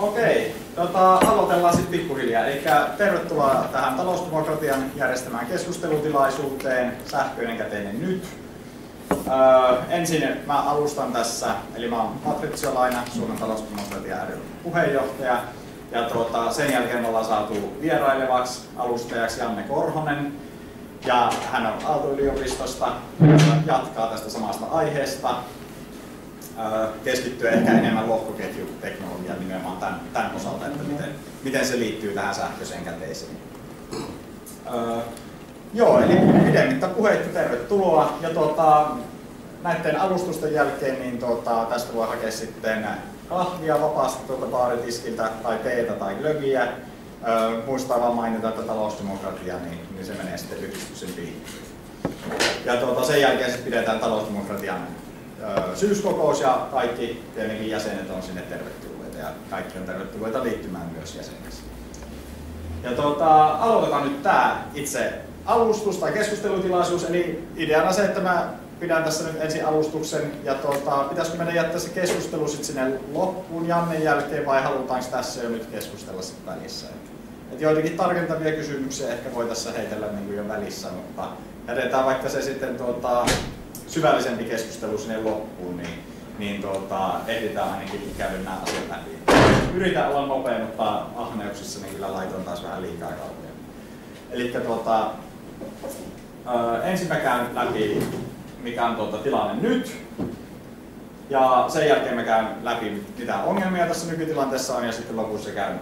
Okei, tota, aloitellaan sitten pikkuhiljaa. Eli tervetuloa tähän talousdemokratian järjestämään keskustelutilaisuuteen, sähköinen käteinen nyt. Öö, ensin mä alustan tässä, eli mä oon Patrizio Laina, Suomen talousdemokratia ry puheenjohtaja. Ja tuota, sen jälkeen ollaan saatu vierailevaksi alustajaksi Janne Korhonen. Ja hän on Aalto-yliopistosta ja jatkaa tästä samasta aiheesta keskittyä ehkä enemmän lohkoketjuteknologiaan nimenomaan tämän, tämän osalta, että miten, miten se liittyy tähän sähköiseen käteiseen. Öö, joo, eli pidemmittä puheitta tervetuloa. Ja tuota, näiden alustusten jälkeen niin tuota, tästä voi hakea sitten kahvia vapaasti tuolta baaritiskiltä tai teetä tai glögiä. Öö, muistaa vaan mainita, että talousdemokratia, niin, niin se menee sitten yhdistyksen piiriin. Ja tuota, sen jälkeen sitten pidetään talousdemokratian syyskokous ja kaikki tietenkin jäsenet on sinne tervetulleita ja kaikki on tervetulleita liittymään myös jäseniksi. Ja tuota, aloitetaan nyt tämä itse alustus tai keskustelutilaisuus, eli ideana se, että mä pidän tässä nyt ensin alustuksen ja tuota, pitäisikö meidän jättää se keskustelu sitten sinne loppuun Jannen jälkeen vai halutaanko tässä jo nyt keskustella sitten välissä? Et joitakin tarkentavia kysymyksiä ehkä voi tässä heitellä niin jo välissä, mutta jätetään vaikka se sitten tuota, syvällisempi keskustelu sinne loppuun, niin, niin tuota, ehditään ainakin käydä nämä asiat läpi. Yritän olla nopea, mutta ahneuksissa niin kyllä laitoin taas vähän liikaa kautta. Eli tuota, ensin mä käyn läpi, mikä on tuota, tilanne nyt, ja sen jälkeen mä käyn läpi, mitä ongelmia tässä nykytilanteessa on, ja sitten lopussa käyn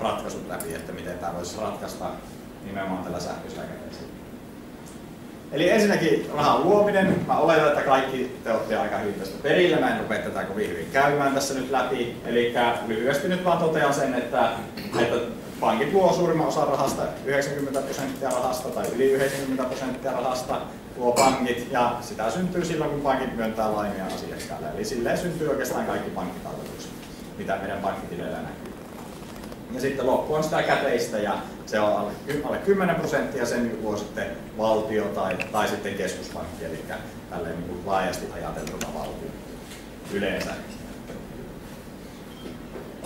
ratkaisut läpi, että miten tämä voisi ratkaista nimenomaan tällä sähköisellä käteisellä. Eli ensinnäkin rahan luominen. Mä oletan, että kaikki te olette aika hyvin tästä perillä. Mä en rupea tätä kovin hyvin käymään tässä nyt läpi. Eli lyhyesti nyt vaan totean sen, että, että pankit luo suurimman osan rahasta, 90 prosenttia rahasta tai yli 90 prosenttia rahasta luo pankit ja sitä syntyy silloin, kun pankit myöntää lainoja asiakkaalle. Eli silleen syntyy oikeastaan kaikki pankkitalletukset, mitä meidän pankkitileillä näkyy. Ja sitten loppu on sitä käteistä ja se on alle, alle 10 prosenttia, sen luo sitten valtio tai, tai sitten keskuspankki, eli tälleen niin laajasti ajateltuna valtio yleensä.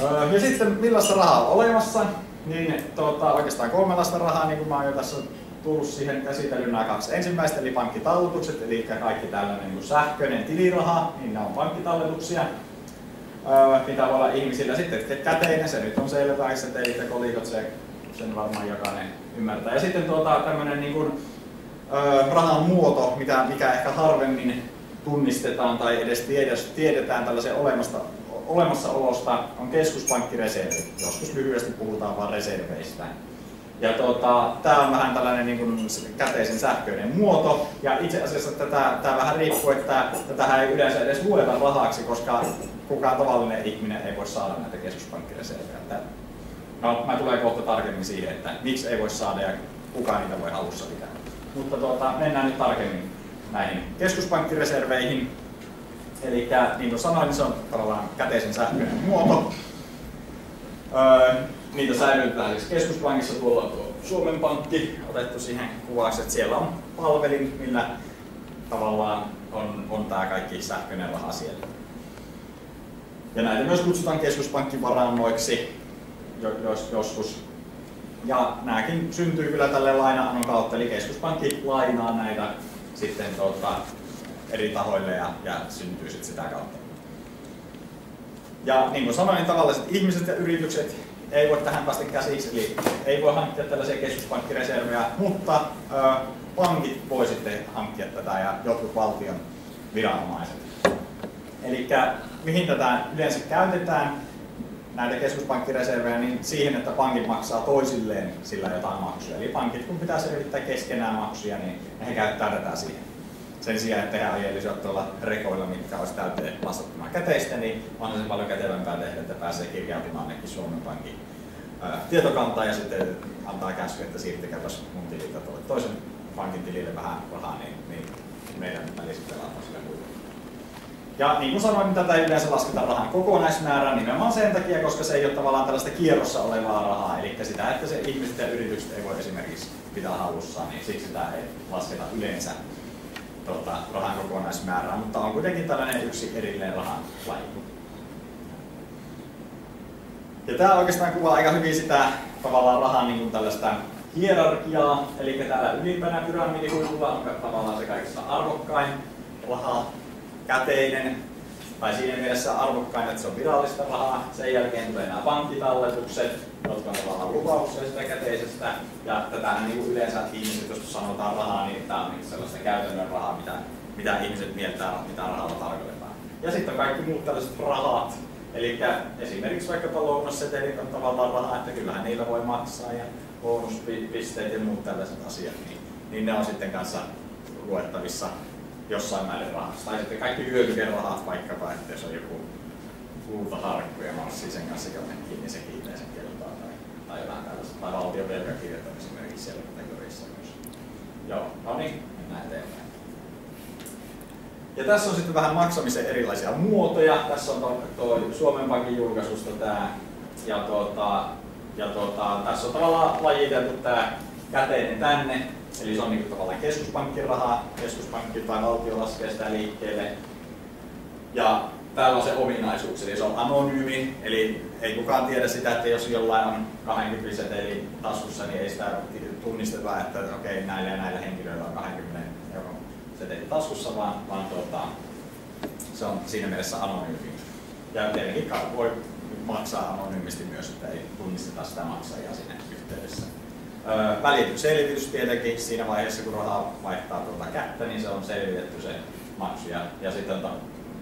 Öö, ja sitten millaista rahaa on olemassa, niin tuota, oikeastaan kolmenlaista rahaa, niin kuin mä oon jo tässä tullut siihen käsitellyt nämä kaksi ensimmäistä, eli pankkitalletukset, eli kaikki tällainen niin sähköinen tiliraha, niin nämä on pankkitalletuksia mitä voi olla ihmisillä. Sitten käteinen, se nyt on selvää, se teilit ja kolikot, se, sen varmaan jokainen ymmärtää. Ja sitten tuota, tämmöinen niin kuin, rahan muoto, mitä, mikä ehkä harvemmin tunnistetaan tai edes tiedetään tällaisen olemasta, olemassaolosta, on keskuspankkireservi. Joskus lyhyesti puhutaan vain reserveistä. Ja tuota, tämä on vähän tällainen niin kuin käteisen sähköinen muoto. Ja itse asiassa tätä, tämä vähän riippuu, että tätä ei yleensä edes lueta rahaksi, koska kukaan tavallinen ihminen ei voi saada näitä keskuspankkireservejä. No, mä tulen kohta tarkemmin siihen, että miksi ei voi saada ja kuka niitä voi halussa pitää. Mutta tuota, mennään nyt tarkemmin näihin keskuspankkireserveihin. Eli niin kuin sanoin, se on tavallaan käteisen sähköinen muoto. Öö, niitä säilytetään keskuspankissa, tuolla on tuo Suomen Pankki otettu siihen kuvaksi, että siellä on palvelin, millä tavallaan on, on tämä kaikki sähköinen raha siellä. Ja näitä myös kutsutaan keskuspankkivarannoiksi jos, joskus. Ja nämäkin syntyy kyllä tälle laina kautta, eli keskuspankki lainaa näitä sitten tuota, eri tahoille ja, ja syntyy sitten sitä kautta. Ja niin kuin sanoin, niin tavalliset ihmiset ja yritykset ei voi tähän päästä käsiksi, eli ei voi hankkia tällaisia keskuspankkireservejä, mutta ö, pankit voi sitten hankkia tätä ja jotkut valtion viranomaiset. Eli mihin tätä yleensä käytetään, näitä keskuspankkireservejä, niin siihen, että pankit maksaa toisilleen sillä jotain maksuja. Eli pankit, kun pitää selvittää keskenään maksuja, niin he käyttää tätä siihen. Sen sijaan, että he ajelisivat tuolla rekoilla, mitkä olisi täyteen lastattomaa käteistä, niin on se paljon kätevämpää tehdä, että pääsee kirjautumaan ainakin Suomen Pankin tietokantaa ja sitten antaa käsky, että siirtäkääpäs mun tililtä toisen pankin tilille vähän rahaa, niin, niin meidän on sille ja niin kuin sanoin, niin tätä ei yleensä lasketa rahan kokonaismäärään nimenomaan sen takia, koska se ei ole tavallaan tällaista kierrossa olevaa rahaa, eli sitä, että se ihmiset ja yritykset ei voi esimerkiksi pitää halussaan, niin siksi sitä ei lasketa yleensä tuota, rahan kokonaismäärään, mutta on kuitenkin tällainen yksi erillinen rahan laji. Ja tämä oikeastaan kuvaa aika hyvin sitä tavallaan rahan niin kuin tällaista hierarkiaa, eli täällä ylimpänä pyramidihuipulla on tavallaan se kaikista arvokkain raha, käteinen, tai siinä mielessä arvokkain, että se on virallista rahaa. Sen jälkeen tulee nämä pankkitalletukset, jotka on tavallaan lupauksellisesta käteisestä. Ja tätä niin yleensä ihmiset, jos sanotaan rahaa, niin tämä on niin sellaista käytännön rahaa, mitä, mitä ihmiset mieltää, mitä rahalla tarkoitetaan. Ja sitten on kaikki muut tällaiset rahat, Eli esimerkiksi vaikkapa lounassetelit on tavallaan rahaa, että kyllähän niillä voi maksaa ja bonuspisteet ja muut tällaiset asiat, niin, niin ne on sitten kanssa luettavissa jossain määrin rahasta. Tai sitten kaikki hyödykerahat vaikkapa, että jos on joku kultaharkku ja marssii sen kanssa jonnekin, niin se kiinteä sen keltaa tai, tai jotain tällaista. Tai valtion velkakirjat on esimerkiksi siellä kategoriassa myös. Joo, no niin, mennään eteenpäin. Ja tässä on sitten vähän maksamisen erilaisia muotoja. Tässä on tuo, tuo Suomen Pankin julkaisusta tämä. Ja, tuota, ja tuota, tässä on tavallaan lajiteltu tämä käteinen tänne. Eli se on niin tavallaan keskuspankin rahaa. Keskuspankki tai valtio laskee sitä liikkeelle. Ja täällä on se ominaisuus, eli se on anonyymi, eli ei kukaan tiedä sitä, että jos jollain on 20 seteli taskussa, niin ei sitä tunnisteta, että okei, näillä ja näillä henkilöillä on 20 euron seteli taskussa, vaan, vaan tuota, se on siinä mielessä anonyymi. Ja tietenkin voi maksaa anonyymisti myös, että ei tunnisteta sitä maksajaa siinä yhteydessä. Öö, välitty selvitys tietenkin siinä vaiheessa, kun rahaa vaihtaa tuota kättä, niin se on selvitetty se maksu ja, ja sitten to,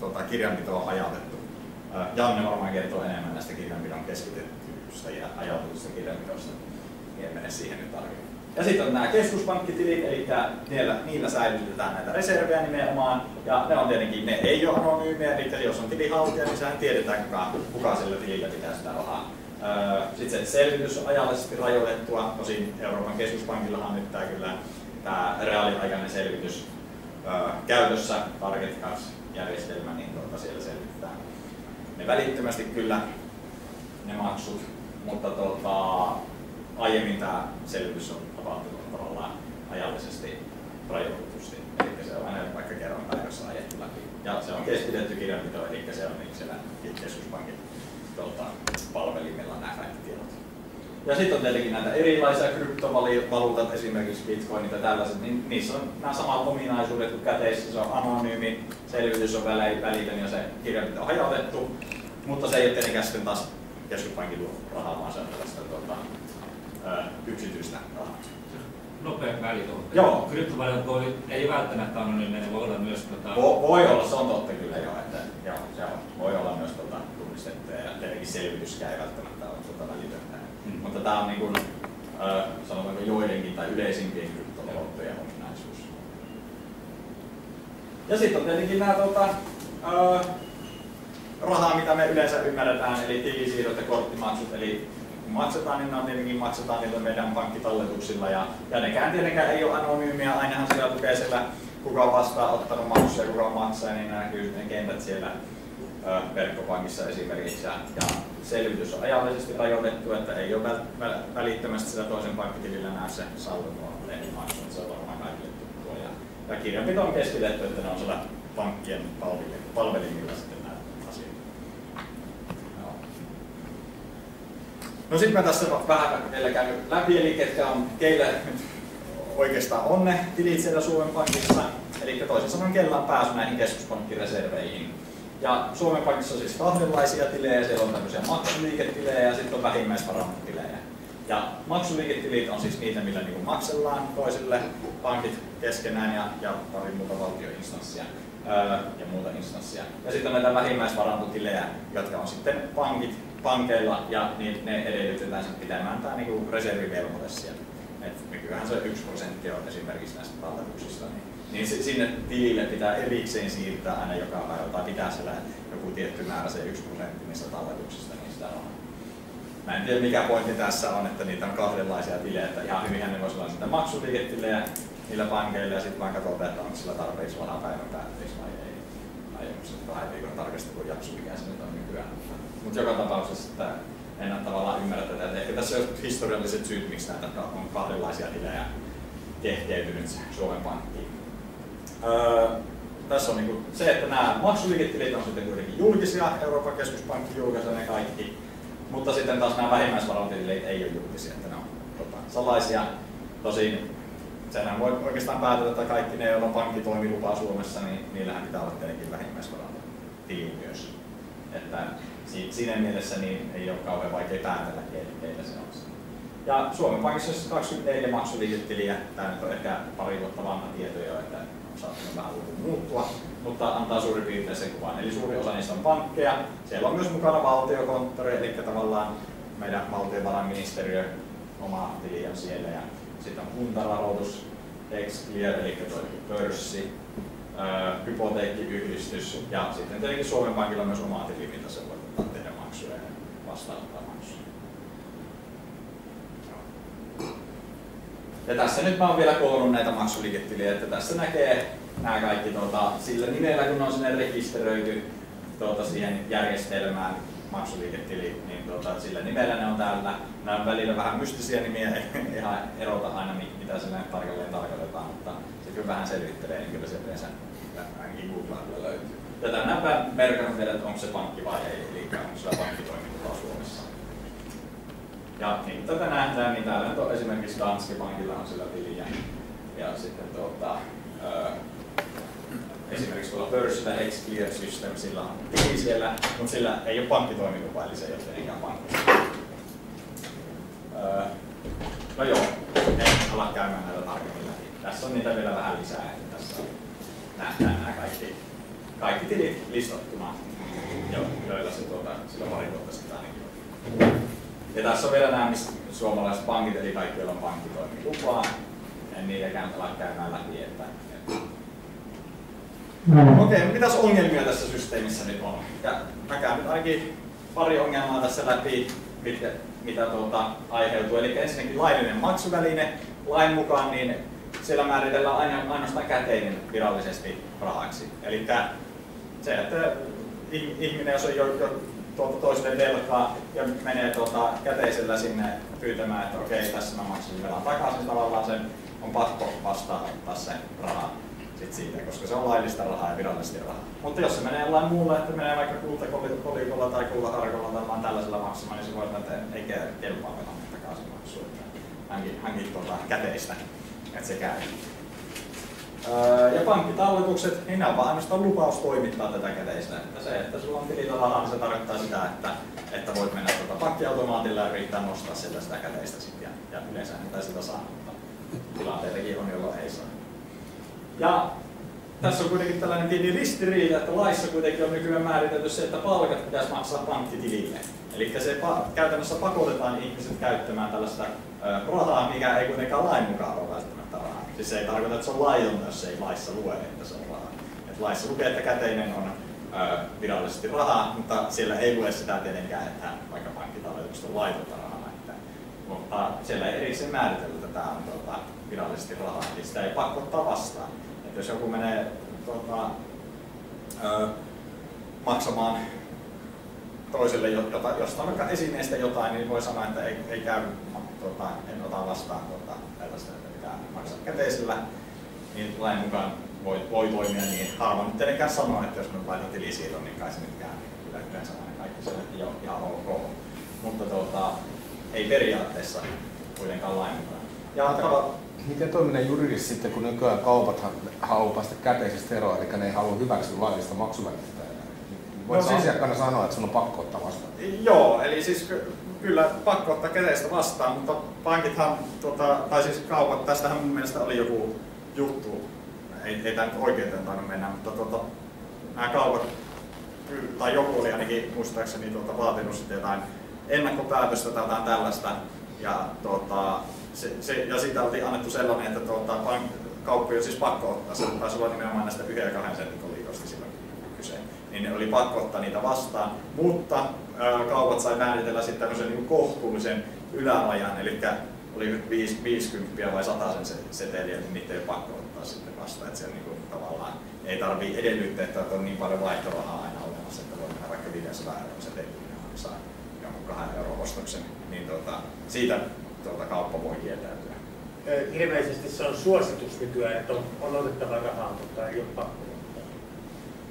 tuota, kirjanpito on hajautettu. Janne varmaan kertoo enemmän näistä kirjanpidon keskitettyistä ja hajautetusta kirjanpidosta. En mene siihen nyt tarkemmin. Ja sitten on nämä keskuspankkitilit, eli niillä, niillä säilytetään näitä reservejä nimenomaan. Ja ne on tietenkin, ne ei ole anonyymiä, eli jos on tilihaltija, niin sehän tiedetään kuka, kuka sillä tilillä pitää sitä rahaa. Sitten se selvitys on ajallisesti rajoitettua. Tosin Euroopan keskuspankillahan nyt tämä kyllä tämä reaaliaikainen selvitys käytössä, Target järjestelmä niin tuota siellä selvitetään ne välittömästi kyllä ne maksut, mutta tuota, aiemmin tämä selvitys on tapahtunut tavallaan ajallisesti rajoitetusti. Eli se on aina vaikka kerran päivässä ajettu läpi. Ja se on keskitetty kirjanpito, eli se on niin siellä keskuspankin tuota, palvelimilla nämä kaikki tiedot. Ja sitten on tietenkin näitä erilaisia kryptovaluutat, esimerkiksi bitcoinit ja tällaiset, niin niissä on nämä samat ominaisuudet kuin käteissä. Se on anonyymi, selvitys on välitön ja se kirjanpito on hajautettu, mutta se ei ole tietenkään sitten taas keskuspankin rahaa, vaan se on tällaista tuota, yksityistä rahaa. Nopea välituote. Joo. Kryptovaluutat voi, ei välttämättä anonyymiä, ne voi olla myös... Tota... Vo, voi olla, se on totta kyllä jo, että joo, se on, voi olla myös tota, tunnistettuja ja tietenkin selvityskään ei välttämättä ole tuota välitöntä. Mm. Mutta tämä on niin kuin, äh, sanotaanko joidenkin tai yleisimpien kryptovaluuttojen ominaisuus. Ja sitten on tietenkin nämä tota, äh, rahaa, mitä me yleensä ymmärretään, eli tilisiirrot ja korttimaksut, eli kun maksetaan, niin on tietenkin maksetaan niillä meidän pankkitalletuksilla. Ja, ja nekään tietenkään ei ole anonyymiä, ainahan siellä lukee siellä, kuka on vastaanottanut maksuja ja kuka on maksaa, niin näkyy ne kentät siellä verkkopankissa esimerkiksi. Ja, selvitys on ajallisesti rajoitettu, että ei ole väl, väl, välittömästi sitä toisen pankkitilillä näe se saldo maksu, se on varmaan kaikille tuttua. Ja, ja kirjanpito on keskitetty, että ne on siellä pankkien palvelimilla sitten No sitten mä tässä vähän vielä käynyt läpi, eli ketkä on, keillä nyt oikeastaan on ne tilit siellä Suomen Pankissa, eli toisin sanoen kellä on pääsy näihin keskuspankkireserveihin. Ja Suomen Pankissa on siis kahdenlaisia tilejä, siellä on tämmöisiä maksuliiketilejä ja sitten on vähimmäisvarantotilejä. Ja maksuliiketilit on siis niitä, millä niin maksellaan toisille pankit keskenään ja, ja pari muuta valtioinstanssia ja muuta instanssia. Ja sitten on näitä vähimmäisvarantotilejä, jotka on sitten pankit, pankeilla ja niin ne edellytetään sitten pitämään tämä niin reservivelvoite siellä. Et nykyään se 1 prosentti on esimerkiksi näistä talletuksista, niin, niin sinne tilille pitää erikseen siirtää aina joka päivä tai pitää siellä joku tietty määrä se 1 prosentti niistä talletuksista, niin sitä on. Mä en tiedä mikä pointti tässä on, että niitä on kahdenlaisia tilejä, että ihan hyvinhän ne voisi olla sitä maksuliiketilejä niillä pankeilla ja sitten vaan katsotaan, että onko sillä tarpeeksi vanha päivän päätteeksi vai ei. Tai onko se kahden viikon tarkastelujakso, mikä se nyt on nykyään. Mutta joka tapauksessa että en ole tavallaan ymmärrä tätä, että ehkä tässä on historialliset syyt, miksi näitä on kahdenlaisia tilejä kehkeytynyt Suomen Pankkiin. Tässä on niin se, että nämä maksuliiketilit on sitten kuitenkin julkisia, Euroopan keskuspankki julkaisee ne kaikki. mutta sitten taas nämä vähimmäisvarantitilit ei ole julkisia, että ne on tota, salaisia. Tosin senhän voi oikeastaan päätellä, että kaikki ne, joilla on pankkitoimilupaa Suomessa, niin niillähän pitää olla tietenkin vähimmäisvarantitili myös. Että siinä mielessä niin ei ole kauhean vaikea päätellä, keitä se on. Ja Suomen Pankissa 24 maksuliiketiliä, tämä nyt on ehkä pari vuotta vanha tieto jo, että on saattanut vähän muuttua, mutta antaa suurin piirtein sen kuvan. Eli suuri osa niistä on pankkeja. Siellä on myös mukana valtiokonttori, eli tavallaan meidän valtiovarainministeriö oma tili on siellä. Ja sitten on kuntarahoitus, Exclear, eli pörssi, hypoteekkiyhdistys ja sitten tietenkin Suomen Pankilla on myös oma tili, mitä se voi tehdä maksuja ja vastaanottaa maksuja. Ja tässä nyt mä oon vielä koonnut näitä maksuliiketiliä, että tässä näkee nämä kaikki tuota, sillä nimellä, kun on sinne rekisteröity tuota, siihen järjestelmään maksuliiketili, niin tuota, sillä nimellä ne on täällä. Nämä on välillä vähän mystisiä nimiä, ei ihan erota aina mitä sinne tarkalleen tarkoitetaan, mutta se kyllä vähän selvittelee, niin kyllä se yleensä ainakin Googlella löytyy. Ja tänään merkannut vielä, että onko se pankki vai ei, eli onko se pankkitoimintaa Suomessa. Ja niin tätä nähdään, niin täällä nyt on esimerkiksi Danske Bankilla on sillä tiliä. Ja sitten tuota, ö, esimerkiksi tuolla pörssillä X-Clear System, sillä on tili siellä, mutta sillä ei ole pankkitoimilupaa, eli se ei ole tietenkään pankki. Öö, no joo, en ala käymään näitä tarkemmin läpi. Tässä on niitä vielä vähän lisää, että tässä nähdään nämä kaikki, kaikki tilit listattuna, joilla se tuota, sillä pari vuotta sitten ainakin Ja tässä on vielä nämä, missä suomalaiset pankit, eli kaikki, joilla on pankkitoimilupaa. En niitäkään ala käymään läpi, että, että Mm. Okei, okay, mitäs ongelmia tässä systeemissä nyt on? Ja mä käyn nyt ainakin pari ongelmaa tässä läpi, mitkä, mitä tuota, aiheutuu. Eli ensinnäkin laillinen maksuväline. Lain mukaan niin siellä määritellään aina, ainoastaan käteinen virallisesti rahaksi. Eli se, että ihminen, jos on jo, jo tuolta toiselle velkaa ja menee tuota, käteisellä sinne pyytämään, että okei, tässä mä maksan velan takaisin, tavallaan sen on pakko vastaanottaa se raha sit siitä, koska se on laillista rahaa ja virallisesti rahaa. Mutta jos se menee jollain muulla, että menee vaikka kultakolikolla tai kultaharkolla tai vaan tällaisella maksamaan, niin se voi että ei kelpaa velan takaisin maksua. Hänkin, hänkin tuota, käteistä, että se käy. Ja pankkitalletukset, niin ne on ainoastaan lupaus toimittaa tätä käteistä. Että se, että sulla on tilillä rahaa, niin se tarkoittaa sitä, että, että voit mennä tuota pankkiautomaatilla ja yrittää nostaa sieltä sitä käteistä sitten. Ja, ja yleensä niitä sitä saa, mutta tilanteitakin on, jolloin ei saa. Ja tässä on kuitenkin tällainen pieni ristiriita, että laissa kuitenkin on nykyään määritelty se, että palkat pitäisi maksaa pankkitilille. Eli se käytännössä pakotetaan ihmiset käyttämään tällaista rahaa, mikä ei kuitenkaan lain mukaan ole välttämättä rahaa. Siis se ei tarkoita, että se on laitonta, jos ei laissa lue, että se on rahaa. Et laissa lukee, että käteinen on virallisesti rahaa, mutta siellä ei lue sitä tietenkään, että vaikka pankkitalletukset on laitonta rahaa. Että, mutta siellä ei erikseen määritellä, että tämä on tuota, virallisesti rahaa, eli sitä ei pakko ottaa vastaan jos joku menee tuota, ö, maksamaan toiselle jota, jostain vaikka esineestä jotain, niin voi sanoa, että ei, ei käy, tuota, en ota vastaan tuota, tällaista, että pitää maksaa käteisellä. Niin lain mukaan voi, voi toimia niin. Harva nyt tietenkään sanoa, että jos me laitan tilisiirron, niin kai se nyt käy. Niin kyllä yleensä aina kaikki se on ihan ok. Mutta tuota, ei periaatteessa kuitenkaan lain mukaan. Ja, Miten toiminen juridisesti sitten, kun nykyään kaupathan haluaa päästä käteisestä eroa, eli ne ei halua hyväksyä laillista maksuvälinettä? Voitko no, siis, asiakkaana sanoa, että sun on pakko ottaa vastaan? Joo, eli siis ky- kyllä pakko ottaa käteistä vastaan, mutta pankithan, tota, tai siis kaupat, tästähän mun mielestä oli joku juttu, ei, ei tämä nyt oikein tainnut mennä, mutta tota, nämä kaupat, tai joku oli ainakin muistaakseni tuota, vaatinut sitten jotain ennakkopäätöstä tai jotain tällaista, ja tota, se, se, ja siitä oltiin annettu sellainen, että tuota, pank, kauppoja on siis pakko ottaa, se taisi olla nimenomaan näistä yhden ja kahden sentin niin ne oli pakko ottaa niitä vastaan, mutta ää, kaupat sai määritellä sitten tämmöisen niin kohtuullisen ylärajan, eli oli nyt 50 vai 100 sen seteliä, niin niitä ei pakko ottaa sitten vastaan, että se niin kuin, tavallaan ei tarvii edellyttää, että on niin paljon vaihtorahaa aina olemassa, että voi mennä vaikka 500 euroa seteliin ja maksaa jonkun kahden euron ostoksen, niin tuota, siitä tuota, kauppa voi kieltäytyä. Ilmeisesti se on suositus nykyään, että on, on otettava rahaa, mutta ei ole pakko.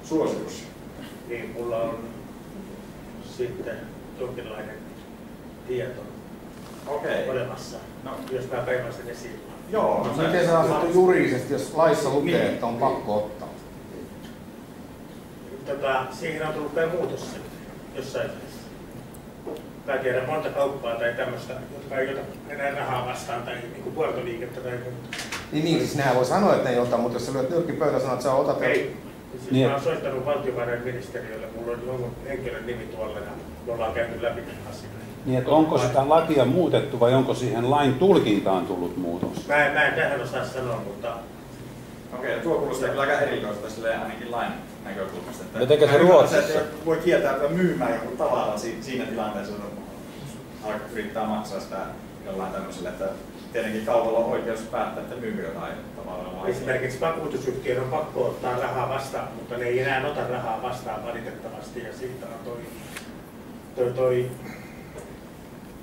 Suositus? Niin, mulla on sitten jonkinlainen tieto Okei. olemassa, No, jos mä päivän sen esiin. joo. No, Miten se on juridisesti, jos laissa lukee, Niin. että on pakko ottaa? Tota, siihen on tullut vielä muutos sitten jossain vaiheessa. Mä en tiedä monta kauppaa tai tämmöistä, jotka ei ota enää rahaa vastaan tai niin puoltoliikettä tai muuta. Niin, niin siis nehän voi sanoa, että ne ei ota, mutta jos sä lyöt nyrkin pöytä sanot, että sä otat, Ei. Siis Niin. mä oon soittanut valtiovarainministeriölle, mulla on jonkun henkilön nimi tuolla ja me ollaan käyty läpi asian. Niin, että onko sitä lakia muutettu vai onko siihen lain tulkintaan tullut muutos? Mä en, mä en tähän osaa sanoa, mutta Okei, tuo kuulostaa kyllä aika erikoista silleen ainakin lain näkökulmasta. Että Mitenkä se Ruotsissa? että voi kieltäytyä myymään jonkun tavaran si- siinä tilanteessa, että alkaa yrittää maksaa sitä jollain tämmöisellä, että tietenkin kaupalla on oikeus päättää, että myykö jotain tavaraa vai esimerkiksi vakuutusyhtiön on pakko ottaa rahaa vastaan, mutta ne ei enää ota rahaa vastaan valitettavasti ja siitä on toi, toi, toi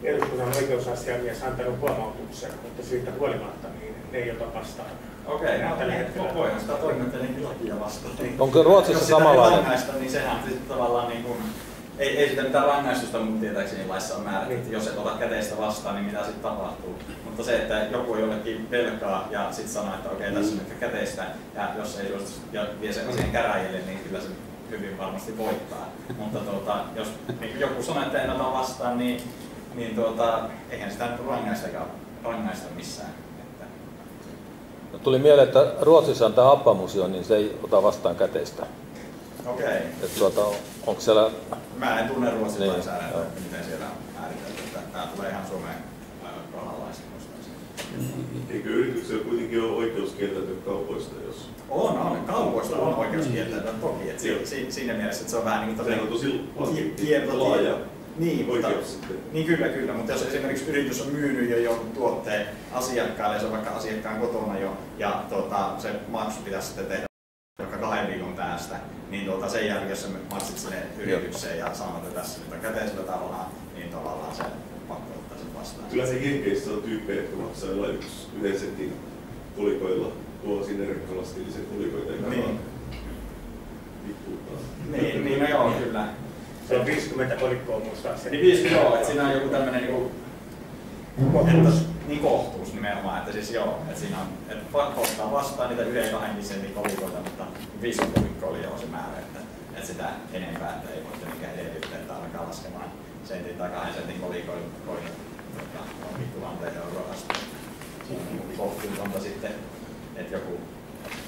eduskunnan oikeusasiamies antanut huomautuksen, mutta siitä huolimatta niin ne ei ota vastaan. Okei, no Tällä hetkellä. niin, voihan sitä toimia tietenkin lakia vastaan. Onko Ruotsissa Jos sitä ei samanlainen? rangaista, niin sehän sitten tavallaan niin kuin, ei, ei sitä mitään rangaistusta mun tietääkseni laissa on määrätty, että jos et ota käteistä vastaan, niin mitä sitten tapahtuu. Mutta se, että joku jollekin velkaa ja sitten sanoo, että okei, tässä on nyt käteistä, ja jos ei suostu ja vie sen asian käräjille, niin kyllä se hyvin varmasti voittaa. Mutta tuota, jos niin joku sanoo, että en ota vastaan, niin, niin tuota, eihän sitä nyt rangaistakaan rangaista missään. Tuli mieleen, että Ruotsissa on tämä Appamuseo, niin se ei ota vastaan käteistä. Okei. Että tuota, onko siellä, Mä en tunne ruotsin Niin, lainsäädäntöä, joo. miten siellä on määritelty. että Tämä tulee ihan Suomen rahalaista. Eikö yrityksellä kuitenkin ole oikeus kieltäytyä kaupoista, jos On, on. Kaupoista on oikeus kieltäytyä toki. Et si, si, siinä mielessä, että se on vähän niin kuin on tosi laaja Niin, mutta, niin kyllä, kyllä. Mutta jos esimerkiksi yritys on myynyt jo jonkun tuotteen asiakkaalle, ja se on vaikka asiakkaan kotona jo, ja tuota, se maksu pitäisi sitten tehdä vaikka kahden viikon päästä, niin tuota, sen jälkeen, jos sä maksit sinne yritykseen ja sanot, että tässä nyt on käteisellä tavallaan, niin tavallaan se pakko ottaa sen vastaan. Kyllä se Jenkeissä on tyyppejä, jotka maksaa jollain yksi yhden sentin kolikoilla, tuo sinne rekkalastillisen kolikoita eikä Niin. vaan vittuuttaa. Niin, niin no joo, kyllä. Se on 50 kolikkoa muistaakseni. Eli viisi joo, että siinä on joku tämmöinen niinku, kohtuus. Niin kohtuus nimenomaan, että siis joo, että siinä on, että ottaa vastaan niitä yhden kahdenkin sentin kolikoita, mutta viisi kolikkoa oli joo se määrä, että, että sitä enempää, että ei voi tietenkään edellyttää, että alkaa laskemaan sentin tai kahden sentin kolikoita tota, onkin tuhanteen euroa asti. Se on kohtuutonta sitten, että joku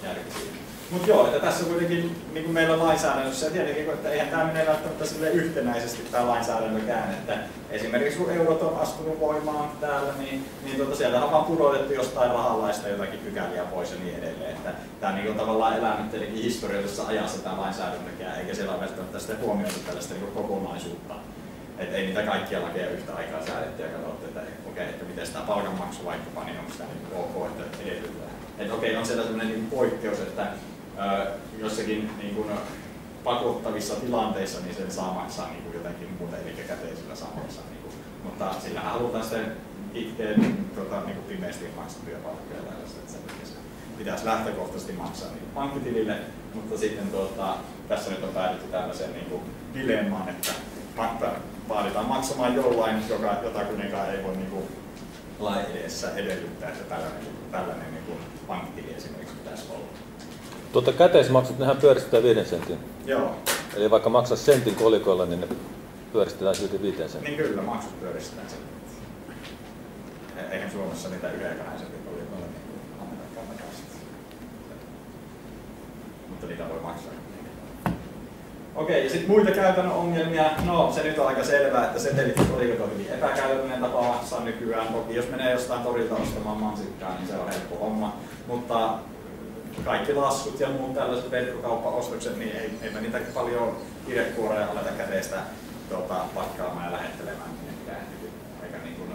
järki siinä. Mutta joo, että tässä kuitenkin niin kuin meillä on lainsäädännössä, ja tietenkin, että eihän tämä mene välttämättä sille yhtenäisesti tämä lainsäädännökään, että esimerkiksi kun eurot on astunut voimaan täällä, niin, niin tuota, sieltä on vaan pudotettu jostain rahalaista jotakin pykäliä pois ja niin edelleen. Että tämä on niin kuin tavallaan elänyt tietenkin historiallisessa ajassa tämä lainsäädäntökään, eikä siellä ole välttämättä sitten huomioitu tällaista niin kokonaisuutta. Että ei niitä kaikkia lakeja yhtä aikaa säädetty ja katsottu, että okei, että miten sitä palkanmaksu vaikkapa, niin onko sitä niin ok, että edellytetään. Että okei, on siellä sellainen niin poikkeus, että jossakin niin kuin, pakottavissa tilanteissa niin sen saa maksaa niin kuin jotenkin muuten, eli käteisellä saa maksaa. Niin kuin, mutta sillähän halutaan sitten itkeä tota, niin kuin pimeästi maksettuja palkkoja että sen pitäisi lähtökohtaisesti maksaa niin pankkitilille, mutta sitten tuota, tässä nyt on päädytty tällaiseen niin kuin dilemmaan, että vaaditaan maksamaan jollain, joka, jota kuitenkaan ei voi niin kuin, lain edessä edellyttää, että tällainen, tällainen niin kuin pankkitili esimerkiksi pitäisi olla. Tuota käteismaksut, nehän pyöristetään viiden sentin. Joo, Eli vaikka maksaa sentin kolikoilla, niin ne pyöristetään silti viiteen sentin. niin kyllä maksut pyöristetään sen. Eihän Suomessa niitä yhden sentin oli paljon niin annetakaan takaisin. Mutta niitä voi maksaa. Okei, ja sitten muita käytännön ongelmia. No, se nyt on aika selvää, että setelit kolikot on hyvin epäkäytännöllinen tapa maksaa nykyään. Toki jos menee jostain torilta ostamaan mansikkaa, niin se on helppo homma. Mutta kaikki laskut ja muut tällaiset verkkokauppaostokset, niin ei, ei me niitä paljon kirjekuoreja aleta käteistä tuota, pakkaamaan ja lähettelemään minnekään. Aika niin kuin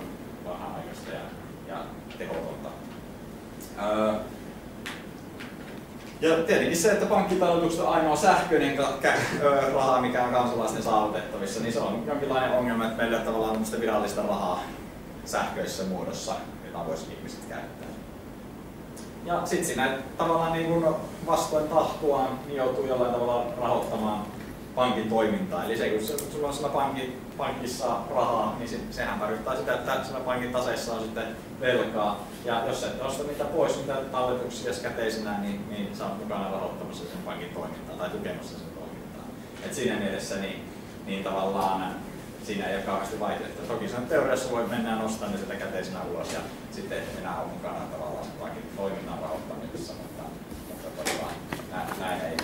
vanha-aikaista ja, ja tehotonta. Öö, ja tietenkin se, että pankkitalletukset on ainoa sähköinen ka- kä- ö, raha, mikä on kansalaisten saavutettavissa, niin se on jonkinlainen ongelma, että meillä ei ole tavallaan virallista rahaa sähköisessä muodossa, jota voisi ihmiset käyttää. Ja sitten siinä tavallaan niin kuin vastoin tahtoaan niin joutuu jollain tavalla rahoittamaan pankin toimintaa. Eli se, kun sulla on sillä pankki, pankissa rahaa, niin se, sehän tarkoittaa sitä, että sillä pankin taseessa on sitten velkaa. Ja jos et nosta niitä pois, niitä talletuksia käteisinä, niin, niin sä oot mukana rahoittamassa sen pankin toimintaa tai tukemassa sen toimintaa. Et siinä mielessä niin, niin tavallaan siinä ei ole kauheasti vaihtoehtoja. Toki sen teoriassa voi mennä nostamaan sitä käteisenä ulos ja sitten enää ole mukana tavallaan pankin toiminnan rahoittamisessa, mutta, mutta todella, näin ei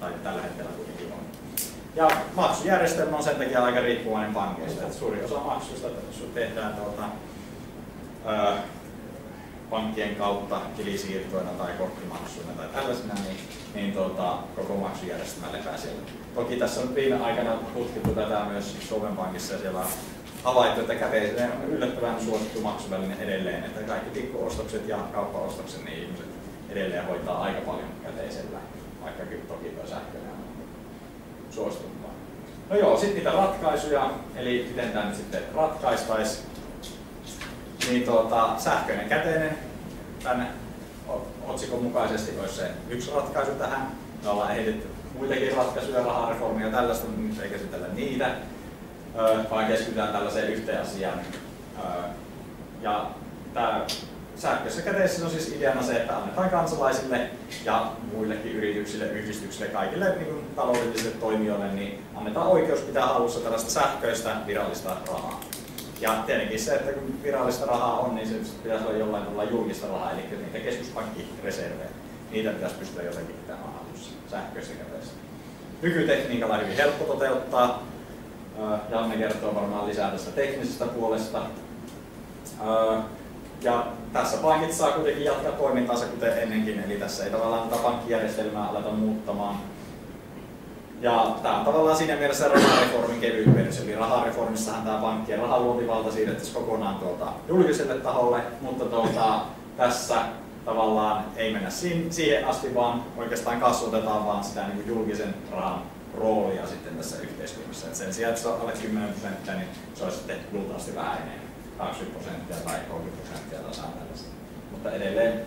tai tällä hetkellä kuitenkin on. Ja maksujärjestelmä on sen takia aika riippuvainen pankeista. Että suuri osa maksuista tehdään tuota, ää, pankkien kautta tilisiirtoina tai korttimaksuina tai tällaisina, niin, niin tuota, koko maksujärjestelmä lepää siellä. Toki tässä on viime aikana tutkittu tätä myös Suomen Pankissa ja siellä havaittu, että käteiseen on yllättävän suosittu maksuväline edelleen, että kaikki pikkuostokset ja kauppaostokset, niin ihmiset edelleen hoitaa aika paljon käteisellä, vaikka kyllä toki tuo sähköinen on suositumpaa. No joo, sitten niitä ratkaisuja, eli miten tämä nyt sitten ratkaistaisi. Niin tuota, sähköinen käteinen tänne otsikon mukaisesti olisi se yksi ratkaisu tähän. Me ollaan ehditty muitakin ratkaisuja, rahareformia ja tällaista, mutta nyt ei käsitellä niitä, vaan keskitytään tällaiseen yhteen asiaan. Ja tämä sähköisessä käteisessä on siis ideana se, että annetaan kansalaisille ja muillekin yrityksille, yhdistyksille, kaikille niin taloudellisille toimijoille, niin annetaan oikeus pitää halussa tällaista sähköistä virallista rahaa. Ja tietenkin se, että kun virallista rahaa on, niin se pitäisi olla jollain tavalla julkista rahaa, eli niitä keskuspankkireservejä. Niitä pitäisi pystyä jotenkin pitämään hallussa sähköisessä käteisessä. Nykytekniikalla on hyvin helppo toteuttaa. Janne kertoo varmaan lisää tästä teknisestä puolesta. Ja tässä pankit saa kuitenkin jatkaa toimintaansa kuten ennenkin, eli tässä ei tavallaan tätä pankkijärjestelmää aleta muuttamaan. Ja tämä on tavallaan siinä mielessä rahareformin versio, eli rahareformissahan tämä pankkien rahaluontivalta siirrettäisiin kokonaan tuolta julkiselle taholle, mutta tuota, tässä tavallaan ei mennä siihen asti, vaan oikeastaan kasvatetaan vaan sitä niin julkisen rahan roolia sitten tässä yhteiskunnassa. Et sen sijaan, että se on alle 10 prosenttia, niin se olisi sitten luultavasti vähän enemmän. 20 prosenttia tai 30 prosenttia tasaan tällaista. Mutta edelleen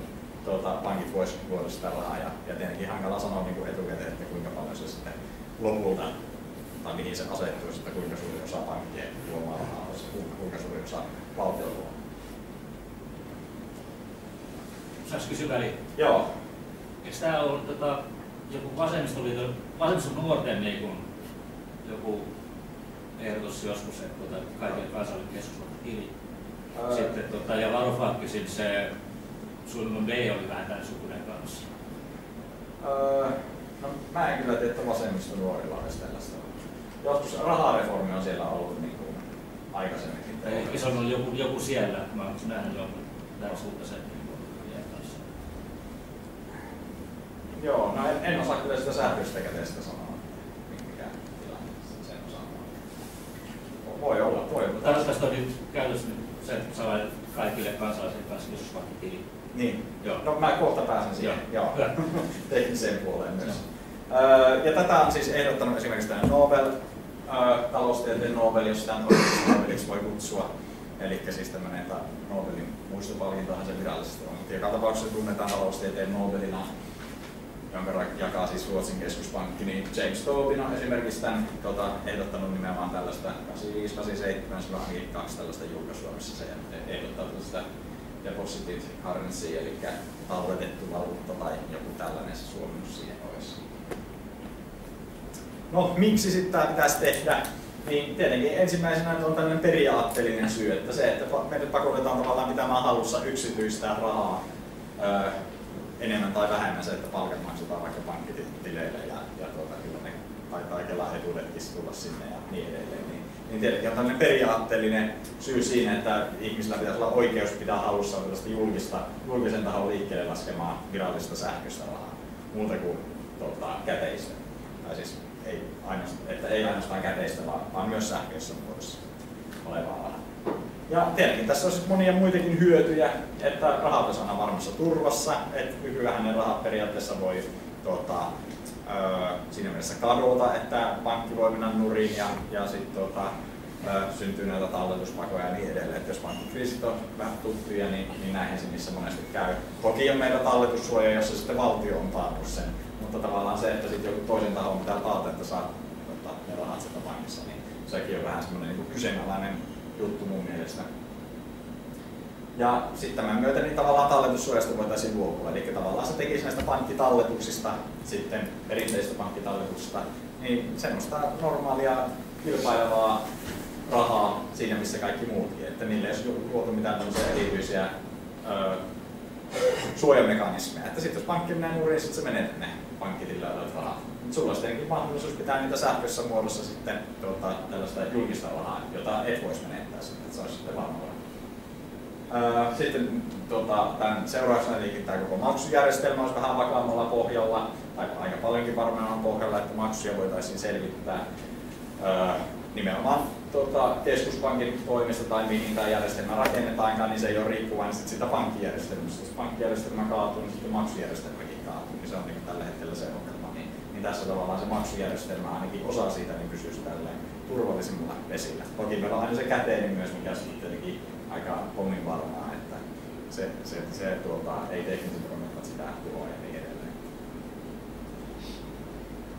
tuota, pankit voisivat luoda sitä rahaa ja, ja tietenkin hankala sanoa niin kuin etukäteen, että kuinka paljon se sitten lopulta tai mihin se asettuu, että kuinka suuri osa pankkien luomaa rahaa olisi, kuinka suuri osa valtion luomaa. Kysyä väliin? Joo. Eikö tämä ollut tota, joku vasemmistoliiton, vasemmiston nuorten niin kuin, joku ehdotus joskus, että tuota, kaikille kansallinen tili Ää... Sitten, tota, ja Varoufakkisin se suunnilleen B oli vähän tämän sukuneen kanssa. Öö, no, mä en kyllä tiedä, että vasemmista nuorilla olisi tällaista. Joskus rahareformi on siellä ollut niin kuin aikaisemminkin. Ehkä se on ollut joku, joku siellä, mä oon nähnyt jonkun suutta sen niin kanssa. Joo, no en, en osaa kyllä sitä sähköistä käteistä sanoa, mikä tilanne sen osalta Voi olla, voi olla. Tästä on nyt käytössä nyt se, että saa kaikille kansalaisille kanssa keskuspankkitili. Niin, Joo. no mä kohta pääsen siihen Joo. Joo. tekniseen puoleen myös. Öö, ja tätä on siis ehdottanut esimerkiksi tämä Nobel, öö, taloustieteen Nobel, jos sitä Nobeliksi voi kutsua. Eli siis tämmöinen Nobelin muistopalkintohan se virallisesti on, mutta joka tapauksessa tunnetaan taloustieteen Nobelina jonka jakaa siis Ruotsin keskuspankki, niin James Tobin on esimerkiksi tämän tota, ehdottanut nimenomaan tällaista 85, 87, sillä kaksi tällaista julkaisua, missä se ehdottaa tällaista deposited currency, eli talletettu valuutta tai joku tällainen se suomennus siihen olisi. No, miksi sitten tämä pitäisi tehdä? Niin tietenkin ensimmäisenä on tällainen periaatteellinen syy, että se, että meidät pakotetaan tavallaan pitämään halussa yksityistä rahaa enemmän tai vähemmän se, että palkat maksetaan vaikka pankkitileille ja, ja tuota, kyllä ne taitaa Kelan etuudetkin tulla sinne ja niin edelleen. Niin, niin tietenkin on tämmöinen periaatteellinen syy siinä, että ihmisillä pitäisi olla oikeus pitää halussa julkista, julkisen tahon liikkeelle laskemaan virallista sähköistä rahaa, muuta kuin tuota, käteistä. Tai siis ei ainoastaan, että ei ainoastaan käteistä, vaan, vaan myös sähköisessä muodossa olevaa. Ja tietenkin tässä on monia muitakin hyötyjä, että rahat on aina varmassa turvassa, että nykyään ne rahat periaatteessa voi tuota, öö, siinä mielessä kadota, että pankki voi mennä nurin ja, ja sitten tuota, syntyy näitä talletuspakoja ja niin edelleen. Että jos pankkikriisit on vähän tuttuja, niin, niin näihin se missä monesti käy. Toki on meillä talletussuoja, jossa sitten valtio on taannut sen mutta tavallaan se, että sitten joku toisen tahon pitää taata, että saa ottaa ne rahat sieltä pankissa, niin sekin on vähän semmoinen niin kyseenalainen juttu mun mielestä. Ja sitten tämän myötä niin tavallaan talletussuojasta voitaisiin luopua. Eli tavallaan se tekisi näistä pankkitalletuksista, sitten perinteisistä pankkitalletuksista, niin semmoista normaalia kilpailevaa rahaa siinä, missä kaikki muutkin. Että niille ei olisi luotu mitään tämmöisiä erityisiä öö, suojamekanismeja. Että sitten jos pankki menee nurin, sitten se menee ne pankkitilille rahat. Mutta sulla olisi tietenkin mahdollisuus pitää niitä sähköisessä muodossa sitten tuota, tällaista julkista rahaa, jota et voisi menettää sitten, että se olisi sitten varma sitten tuota, tämän seurauksena eli tämä koko maksujärjestelmä olisi vähän vakaammalla pohjalla, tai aika paljonkin varmaan pohjalla, että maksuja voitaisiin selvittää nimenomaan tuota, keskuspankin toimesta tai mihin tämä järjestelmä rakennetaankaan, niin se ei ole riippuvainen sit sitä pankkijärjestelmästä. Jos pankkijärjestelmä kaatuu, niin sitten maksujärjestelmäkin kaatuu, niin se on niin tällä hetkellä se ongelma. Niin, niin tässä tavallaan se maksujärjestelmä, ainakin osa siitä, niin pysyisi tälleen turvallisimmilla vesillä. Toki meillä on aina se käteinen myös, mikä sitten aika pommin varmaa, että se, se, se tuota, ei teknisesti ongelmat sitä tuloa ja niin edelleen.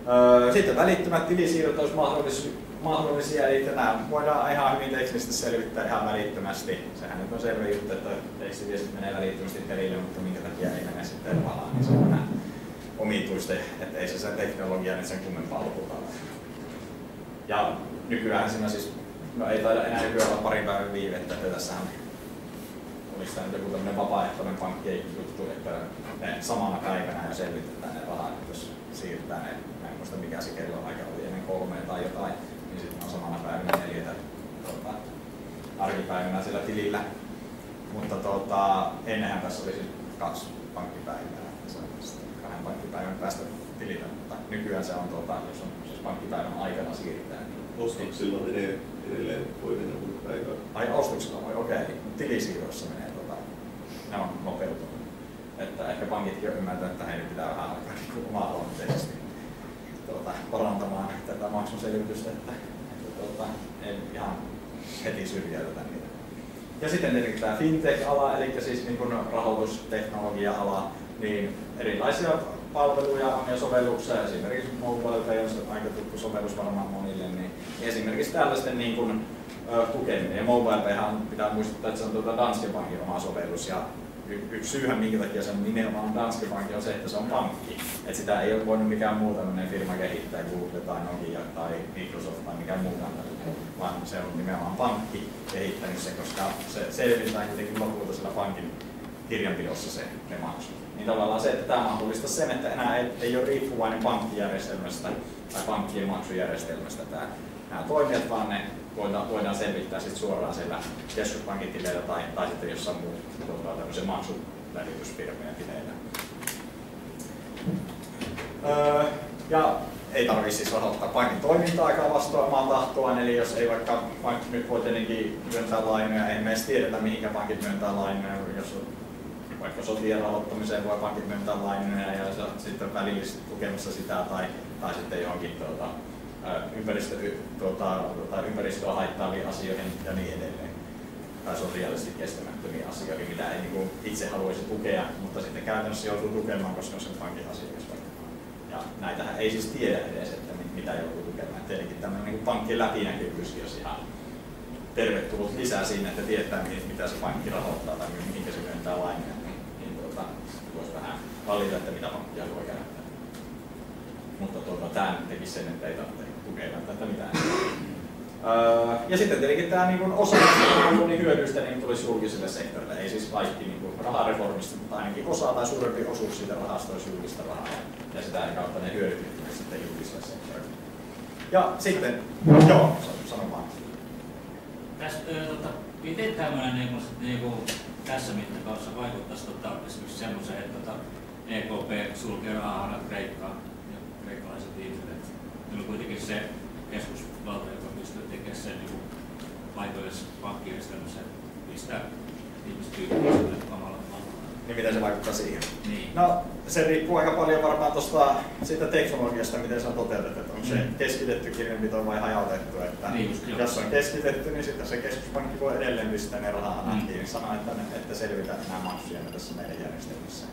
Öö, sitten välittömät tilisiirrot olisi mahdollisia, mahdollisia, eli nämä voidaan ihan hyvin teknisesti selvittää ihan välittömästi. Sehän nyt on selvä juttu, että tekstiviestit menee välittömästi perille, mutta minkä takia ei mene sitten valaan, niin se on omituista, että ei se sen teknologia niin sen kummempaa loputa. Ja nykyään siinä siis No ei taida enää nykyään olla parin päivän viivettä, että tässähän olisi tämä joku tämmöinen vapaaehtoinen juttu, että ne samana päivänä jo selvitetään ne rahat, jos siirtää ne, mä en muista mikä se kello aika oli ennen kolmea tai jotain, niin sitten on samana päivänä neljätä tuota, arkipäivänä sillä tilillä. Mutta tuota, ennenhän tässä olisi kaksi pankkipäivää, se kahden pankkipäivän päästä tililtä, mutta nykyään se on, tuota, jos on siis pankkipäivän aikana siirtää. Niin Ostoksilla menee edelleen voi mennä muuta päivää. Ai ostoksilla voi, okei. Okay. Tilisiirroissa menee, tota, ne on nopeutunut. Että ehkä pankitkin on ymmärtänyt, että heidän pitää vähän alkaa niin oma-aloitteisesti tuota, parantamaan tätä maksuselvitystä, että, että tuota, ei ihan heti syrjäytetä niitä. Ja sitten tietenkin tämä fintech-ala, eli siis niin rahoitusteknologia-ala, niin erilaisia palveluja on ja sovelluksia, esimerkiksi MobilePay on aika tuttu sovellus varmaan monille, niin esimerkiksi tällaisten niin kuin, ö, tukeminen. Ja MobilePayhan pitää muistuttaa, että se on tuota Danske Bankin oma sovellus ja y- yksi syyhän minkä takia se on nimenomaan Danske Bank on se, että se on pankki. Että sitä ei ole voinut mikään muu tämmöinen firma kehittää, Google tai Nokia tai Microsoft tai mikään muu tämmöinen, vaan se on nimenomaan pankki kehittänyt sen, koska se selvitetään kuitenkin lopulta sillä pankin kirjanpidossa se, ne maksut niin tavallaan se, että tämä mahdollistaa sen, että enää ei, ei ole riippuvainen pankkijärjestelmästä tai pankkien maksujärjestelmästä tämä, nämä toimijat, vaan ne voidaan, voidaan selvittää sit suoraan siellä keskuspankin tileillä tai, tai sitten jossain muun tuota, tämmöisen maksulähetysfirmojen tileillä. Öö, ja ei tarvitse siis rahoittaa pankin toimintaa vastoin omaa tahtoaan, eli jos ei vaikka pankki nyt voi tietenkin myöntää lainoja, ei me edes tiedetä mihinkä pankit myöntää lainoja, jos vaikka sotien rahoittamiseen voi pankit myöntää lainoja ja se, sitten välillisesti tukemassa sitä tai, tai sitten johonkin tuota, ympäristö, tuota, tai ympäristöä haittaaviin asioihin ja niin edelleen. Tai sosiaalisesti kestämättömiin asioihin, mitä ei niin itse haluaisi tukea, mutta sitten käytännössä joutuu tukemaan, koska on sen pankin asiakas. Ja näitähän ei siis tiedä edes, että mitä joutuu tukemaan. Tietenkin tämmöinen niin pankkien läpinäkyvyyskin olisi ihan tervetullut lisää siinä, että tietää, mitä se pankki rahoittaa tai mihinkä se myöntää lainoja valita, että mitä pankkia voi käyttää. Mutta tuota, tämä tekisi sen, että ei tarvitse tukea tätä mitään. Öö, ja sitten tietenkin tämä niin osa niin hyödyistä niin tulisi julkiselle sektorille, ei siis kaikki niin kuin rahareformista, mutta ainakin osa tai suurempi osuus siitä rahasta olisi julkista rahaa ja sitä kautta ne hyödyt sitten julkiselle sektorille. Ja sitten, joo, sano vaan. Tässä, tota, miten tämmöinen niin kuin, niin kuin, tässä mittakaavassa vaikuttaisi tota, esimerkiksi semmoiseen, että tota, EKP sulkee rahaa Kreikkaan ja kreikkalaiset ihmiset. Meillä on kuitenkin se keskusvalta, joka pystyy tekemään sen niin paikallisessa pankkijärjestelmässä, pistää ihmiset kamala niin miten se vaikuttaa siihen? Niin. No, se riippuu aika paljon varmaan tuosta siitä teknologiasta, miten se on toteutettu. Että onko mm. se keskitetty kirjanpito vai hajautettu. Että niin jos on keskitetty, niin sitten se keskuspankki voi edelleen pistää ne rahaa mm. niin sanoa, että, että selvitään nämä maksuja tässä meidän järjestelmässä.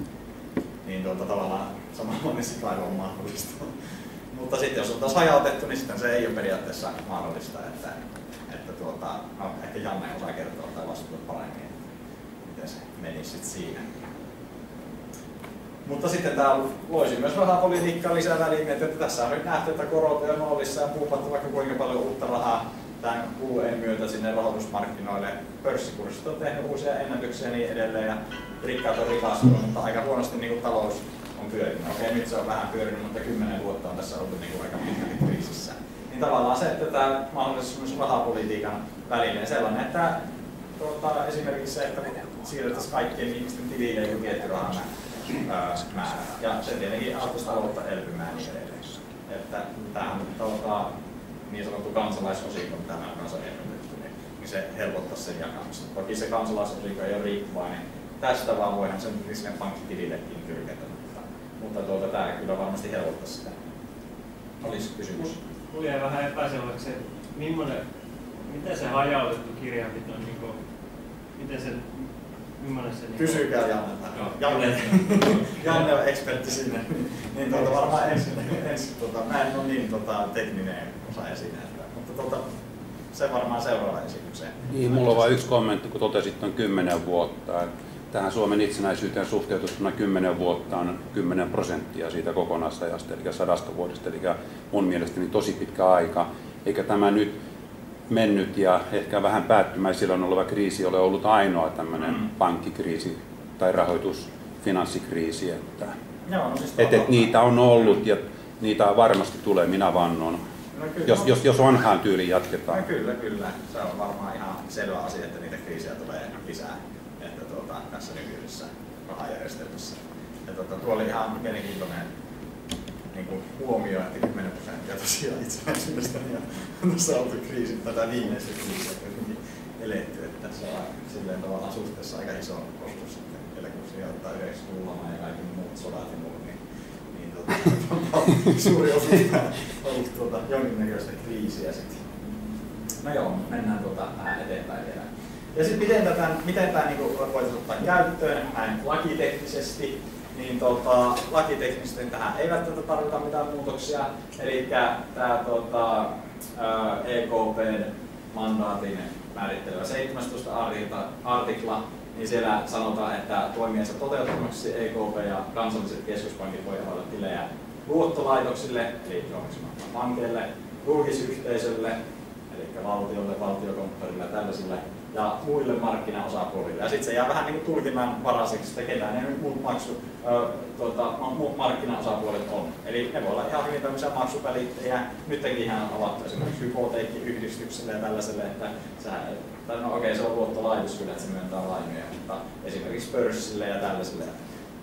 niin tuota, tavallaan samanlainen sikailu on mahdollista. Mutta sitten jos on taas hajautettu, niin sitten se ei ole periaatteessa mahdollista, että, että tuota, no, ehkä Janne osaa kertoa tai vastata paremmin, miten se menisi sitten siinä. Mutta sitten tämä loisi myös rahapolitiikkaa lisää välineitä, että tässä on nyt nähty, että korot on nollissa ja puupattu vaikka kuinka paljon uutta rahaa tämän QEn myötä sinne rahoitusmarkkinoille. Pörssikurssit on tehnyt uusia ennätyksiä ja niin edelleen ja rikkaat on rikastunut, mutta aika huonosti niin kuin talous on pyörinyt. Okei, nyt se on vähän pyörinyt, mutta kymmenen vuotta on tässä ollut niin kuin aika pitkälti kriisissä. Niin tavallaan se, että tämä mahdollisuus rahapolitiikan välineen sellainen, että tuota, esimerkiksi se, että siirrettäisiin kaikkien ihmisten tilille joku tietty rahan määrä. Ja se tietenkin auttaisi taloutta elpymään niin edelleen. Että tämähän tuota, niin sanottu kansalaisosinko, mitä nämä kanssa niin, niin se helpottaisi sen jakamista. Toki se kansalaisosinko ei ole riippuvainen tästä, vaan voihan sen sinne pankkitilillekin tyrkätä. Mutta, mutta tuota, tämä kyllä varmasti helpottaisi sitä. Olisi kysymys. Mulla jäi vähän epäselväksi, että millainen, miten se hajautettu kirjanpito, niin kuin, miten se Kysykää Jannelta. Janne, Janne on ekspertti sinne. niin tuota, varmaan ensin, ensin tuota, mä en ole niin tuota, tekninen osaaja siinä. Että, mutta tuota, se varmaan seuraava esitykseen. Niin, mulla on vain yksi kommentti, kun totesit on kymmenen vuotta. Tähän Suomen itsenäisyyteen suhteutettuna 10 vuotta on 10 prosenttia siitä kokonaisajasta, eli sadasta vuodesta, eli mun mielestäni tosi pitkä aika. Eikä tämä nyt mennyt ja ehkä vähän päättymäisillä on oleva kriisi ole ollut ainoa tämmöinen mm. pankkikriisi tai rahoitusfinanssikriisi. Että, Joo, no siis et, et niitä on ollut ja niitä varmasti tulee, minä vannon. No kyllä, jos, jos, jos vanhaan tyyliin jatketaan. No kyllä, kyllä. Se on varmaan ihan selvä asia, että niitä kriisejä tulee lisää että tuota, tässä nykyisessä rahajärjestelmässä. Ja tuota, tuo oli ihan mielenkiintoinen niin kuin huomio, että 10 prosenttia tosiaan itsenäisyydestä ja on tässä oltu kriisin, tätä viimeistä kriisiä kuitenkin eletty, että se on silleen tavallaan suhteessa aika iso kostus sitten vielä kun siihen ottaa 90-luvulla ja kaikki muut sodat ja muut, niin, niin tota, suuri osa on ollut tuota, jonkinnäköistä kriisiä sitten. No joo, mennään tuota, vähän eteenpäin vielä. Ja sitten miten, tätä, miten tämä niin voitaisiin ottaa käyttöön näin lakiteknisesti, niin tota, lakiteknisesti tähän ei välttämättä tarvita mitään muutoksia. Eli tämä tota, EKPn mandaatin määrittelevä 17 artikla, niin siellä sanotaan, että toimiensa toteuttamiseksi EKP ja kansalliset keskuspankit voivat avata tilejä luottolaitoksille, eli pankeille, julkisyhteisölle, eli valtiolle, valtiokonttorille ja tällaisille ja muille markkinaosapuolille. Ja sitten se jää vähän niin kuin tulkinnan varaiseksi, että ketään ne muut, maksu, ö, tuota, muut markkinaosapuolet on. Eli ne voi olla ihan hyvin tämmöisiä maksuvälittäjiä. Nytkin ihan avattu esimerkiksi hypoteekkiyhdistykselle ja tällaiselle, että sä, tai no okei, okay, se on luottolaitos kyllä, että se myöntää lainoja, mutta esimerkiksi pörssille ja tällaiselle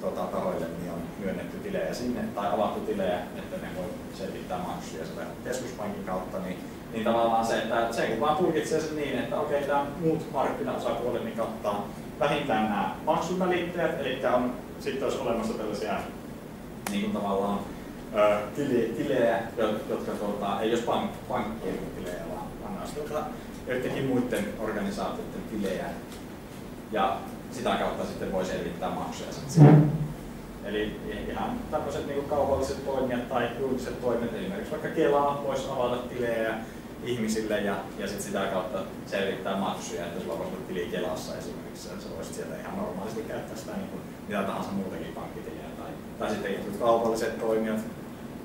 tota, tahoille niin on myönnetty tilejä sinne tai avattu tilejä, että ne voi selvittää maksuja sitä keskuspankin kautta, niin niin tavallaan se, että se kun vaan tulkitsee sen niin, että okei, okay, tämä muut markkinaosapuolet niin kattaa vähintään nämä maksuvälittäjät, eli on, sitten olisi olemassa tällaisia niin kuin tavallaan tilejä, jotka tuota, ei olisi pank, pankkien tilejä, vaan, vaan olisi tuota, joidenkin muiden organisaatioiden tilejä. Ja sitä kautta sitten voi selvittää maksuja. Sitten. Eli ihan tämmöiset niin kaupalliset toimijat tai julkiset toimijat, esimerkiksi vaikka Kela voisi avata tilejä ihmisille ja, ja sit sitä kautta selvittää maksuja, että sulla on tili Kelassa esimerkiksi, että sä voisit sieltä ihan normaalisti käyttää sitä niin kuin mitä tahansa muutakin pankkitiliä. Tai, tai sitten jotkut kaupalliset toimijat,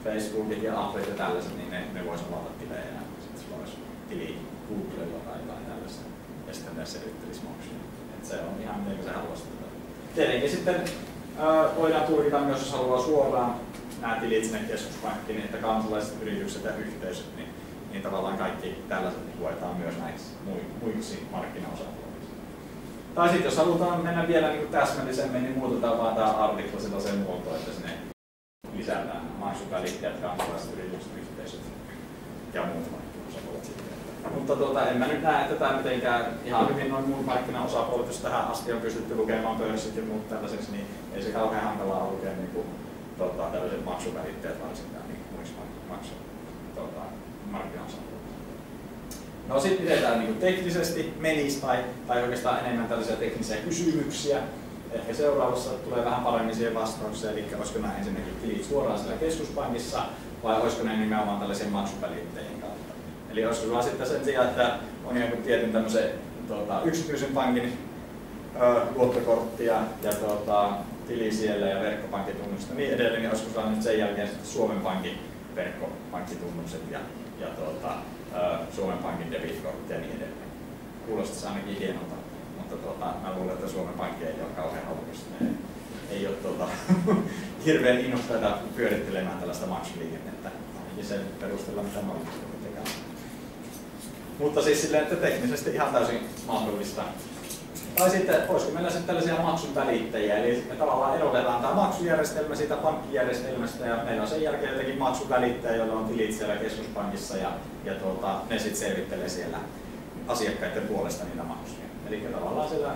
Facebookit ja Applet ja tällaiset, niin ne, ne voisivat avata tilejä ja sitten sulla olisi tili Googlella tai jotain tällaista ja sitten ne selvittelisi maksuja. Et se on ihan miten se haluaisi. Tietenkin sitten voidaan tulkita myös, jos haluaa suoraan nämä tilit sinne keskuspankkiin, että kansalaiset, yritykset ja yhteisöt, niin niin tavallaan kaikki tällaiset niin luetaan myös näiksi muiksi markkinaosapuoliksi. Tai sitten jos halutaan mennä vielä niin kuin täsmällisemmin, niin muutetaan vaan tämä artikla sellaiseen muotoon, että sinne lisätään maksuvälittäjät, kansalaiset yritykset, yhteisöt ja muut. Mutta tuota, en mä nyt näe, että tämä mitenkään ihan hyvin noin muut markkinaosapuolet, jos tähän asti on pystytty lukemaan pörssit ja muut tällaiseksi, niin ei se kauhean hankalaa lukea niin kuin, tuota, tällaiset maksuvälittäjät varsinkaan niin muissa maksu, tuota, markkinaosapuolta. No sitten tämä niin teknisesti menisi tai, tai oikeastaan enemmän tällaisia teknisiä kysymyksiä. ehkä seuraavassa tulee vähän paremmin siihen vastauksia, eli olisiko nämä ensinnäkin tilit suoraan siellä keskuspankissa, vai olisiko ne nimenomaan tällaisen maksuvälittäjien kautta. Eli olisiko sulla sitten sen sijaan, että on jonkun tietyn tämmöisen tuota, yksityisen pankin ö, luottokorttia ja tuota, tili siellä ja verkkopankkitunnukset ja niin edelleen, niin olisiko sulla nyt sen jälkeen sitten Suomen Pankin verkkopankkitunnukset ja, ja tuota, ö, Suomen Pankin debitkortti ja niin edelleen. Kuulostaisi ainakin hienolta, mutta tuota, mä luulen, että Suomen Pankki ei ole kauhean halukas. Ne ei ole tuota, hirveän innostaita pyörittelemään tällaista maksuliikennettä, ainakin sen perusteella, mitä mä olen. Mutta siis silleen, että teknisesti ihan täysin mahdollista. Tai sitten voisiko meillä sitten tällaisia maksun välittäjiä, eli tavallaan erotetaan tämä maksujärjestelmä siitä pankkijärjestelmästä ja meillä on sen jälkeen jotenkin maksuvälittäjä, joilla on tilit siellä keskuspankissa ja, ja tuota, ne sitten selvittelee siellä asiakkaiden puolesta niitä maksuja. Eli tavallaan siellä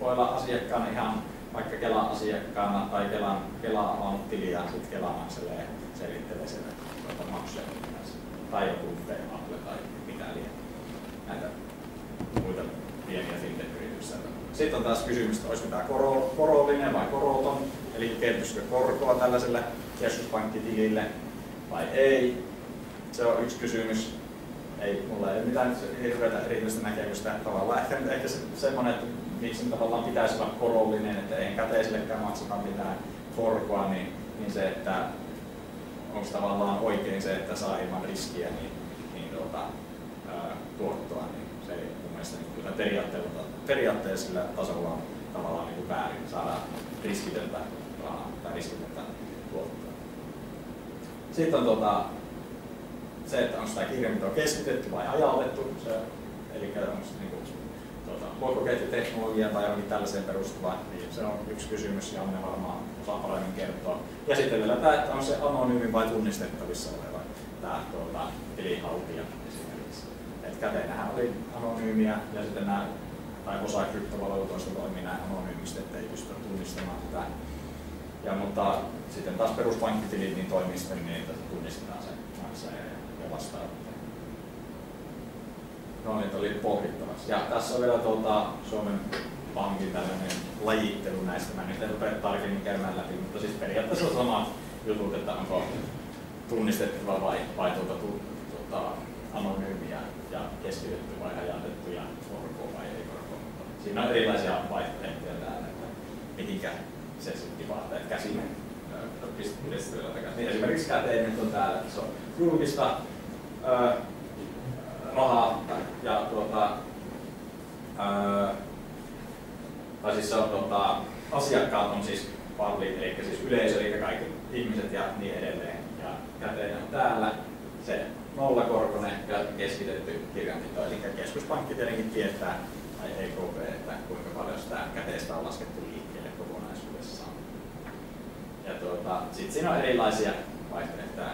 voi olla asiakkaana ihan vaikka Kelan asiakkaana tai Kelan, Kela on tili ja sitten Kela makselee, selvittelee siellä tuota maksuja tai joku liian näitä muita pieniä fintech-yrityksiä. Sitten on taas kysymys, että olisiko tämä koro, korollinen vai koroton, eli kertyisikö korkoa tällaiselle keskuspankkitilille vai ei. Se on yksi kysymys. Ei, mulla ei ole mitään hirveätä erityistä näkemystä. Tavallaan ehkä, ehkä se, semmoinen, että miksi tavallaan pitäisi olla korollinen, että ei käteisellekään makseta mitään korkoa, niin, niin se, että onko tavallaan oikein se, että saa ilman riskiä niin, niin tuota, tuottoa, niin se ei mun mielestä niin kyllä periaatteella, periaatteellisella tasolla on tavallaan niin väärin saada riskitöntä rahaa tai riskitöntä tuottoa. Sitten on tuota, se, että onko tämä kirjanpito keskitetty vai hajautettu, se, eli onko se niin kuin, tuota, luokkoketjuteknologia tai johonkin tällaiseen perustuva, niin se on yksi kysymys ja ne varmaan osaa paremmin kertoa. Ja sitten vielä tämä, että on se anonyymi vai tunnistettavissa oleva tämä tuota, tilihaltija. Et käteenähän oli anonyymiä ja sitten nämä, tai osa kryptovaluutoista toimii näin anonyymisti, ettei pystytä tunnistamaan tätä. Ja mutta sitten taas peruspankkitilit niin toimii sitten niin, että tunnistetaan se maksaja ja vastaanottaja. No niin, oli pohdittavaksi. Ja tässä on vielä tuota, Suomen Pankin tällainen lajittelu näistä. Mä nyt en rupea tarkemmin käymään läpi, mutta siis periaatteessa on samat jutut, että onko tunnistettava vai, vai tuota, tu, tuota, anonyymiä ja keskitetty vai hajautettu ja korko vai ei korko. Siinä on erilaisia vaihtoehtoja täällä, että mihinkä se sitten tipahtaa, että käsin. Niin esimerkiksi käteen nyt on täällä, että se on julkista rahaa ja tuota, ö, tai siis se on tuota, asiakkaat on siis public, eli siis yleisö, eli kaikki ihmiset ja niin edelleen. Ja käteinen on täällä se nollakorkoinen ja keskitetty kirjanpito, eli keskuspankki tietenkin tietää, tai EKP, että kuinka paljon sitä käteistä on laskettu liikkeelle kokonaisuudessaan. Ja tuota, sitten siinä on erilaisia vaihtoehtoja,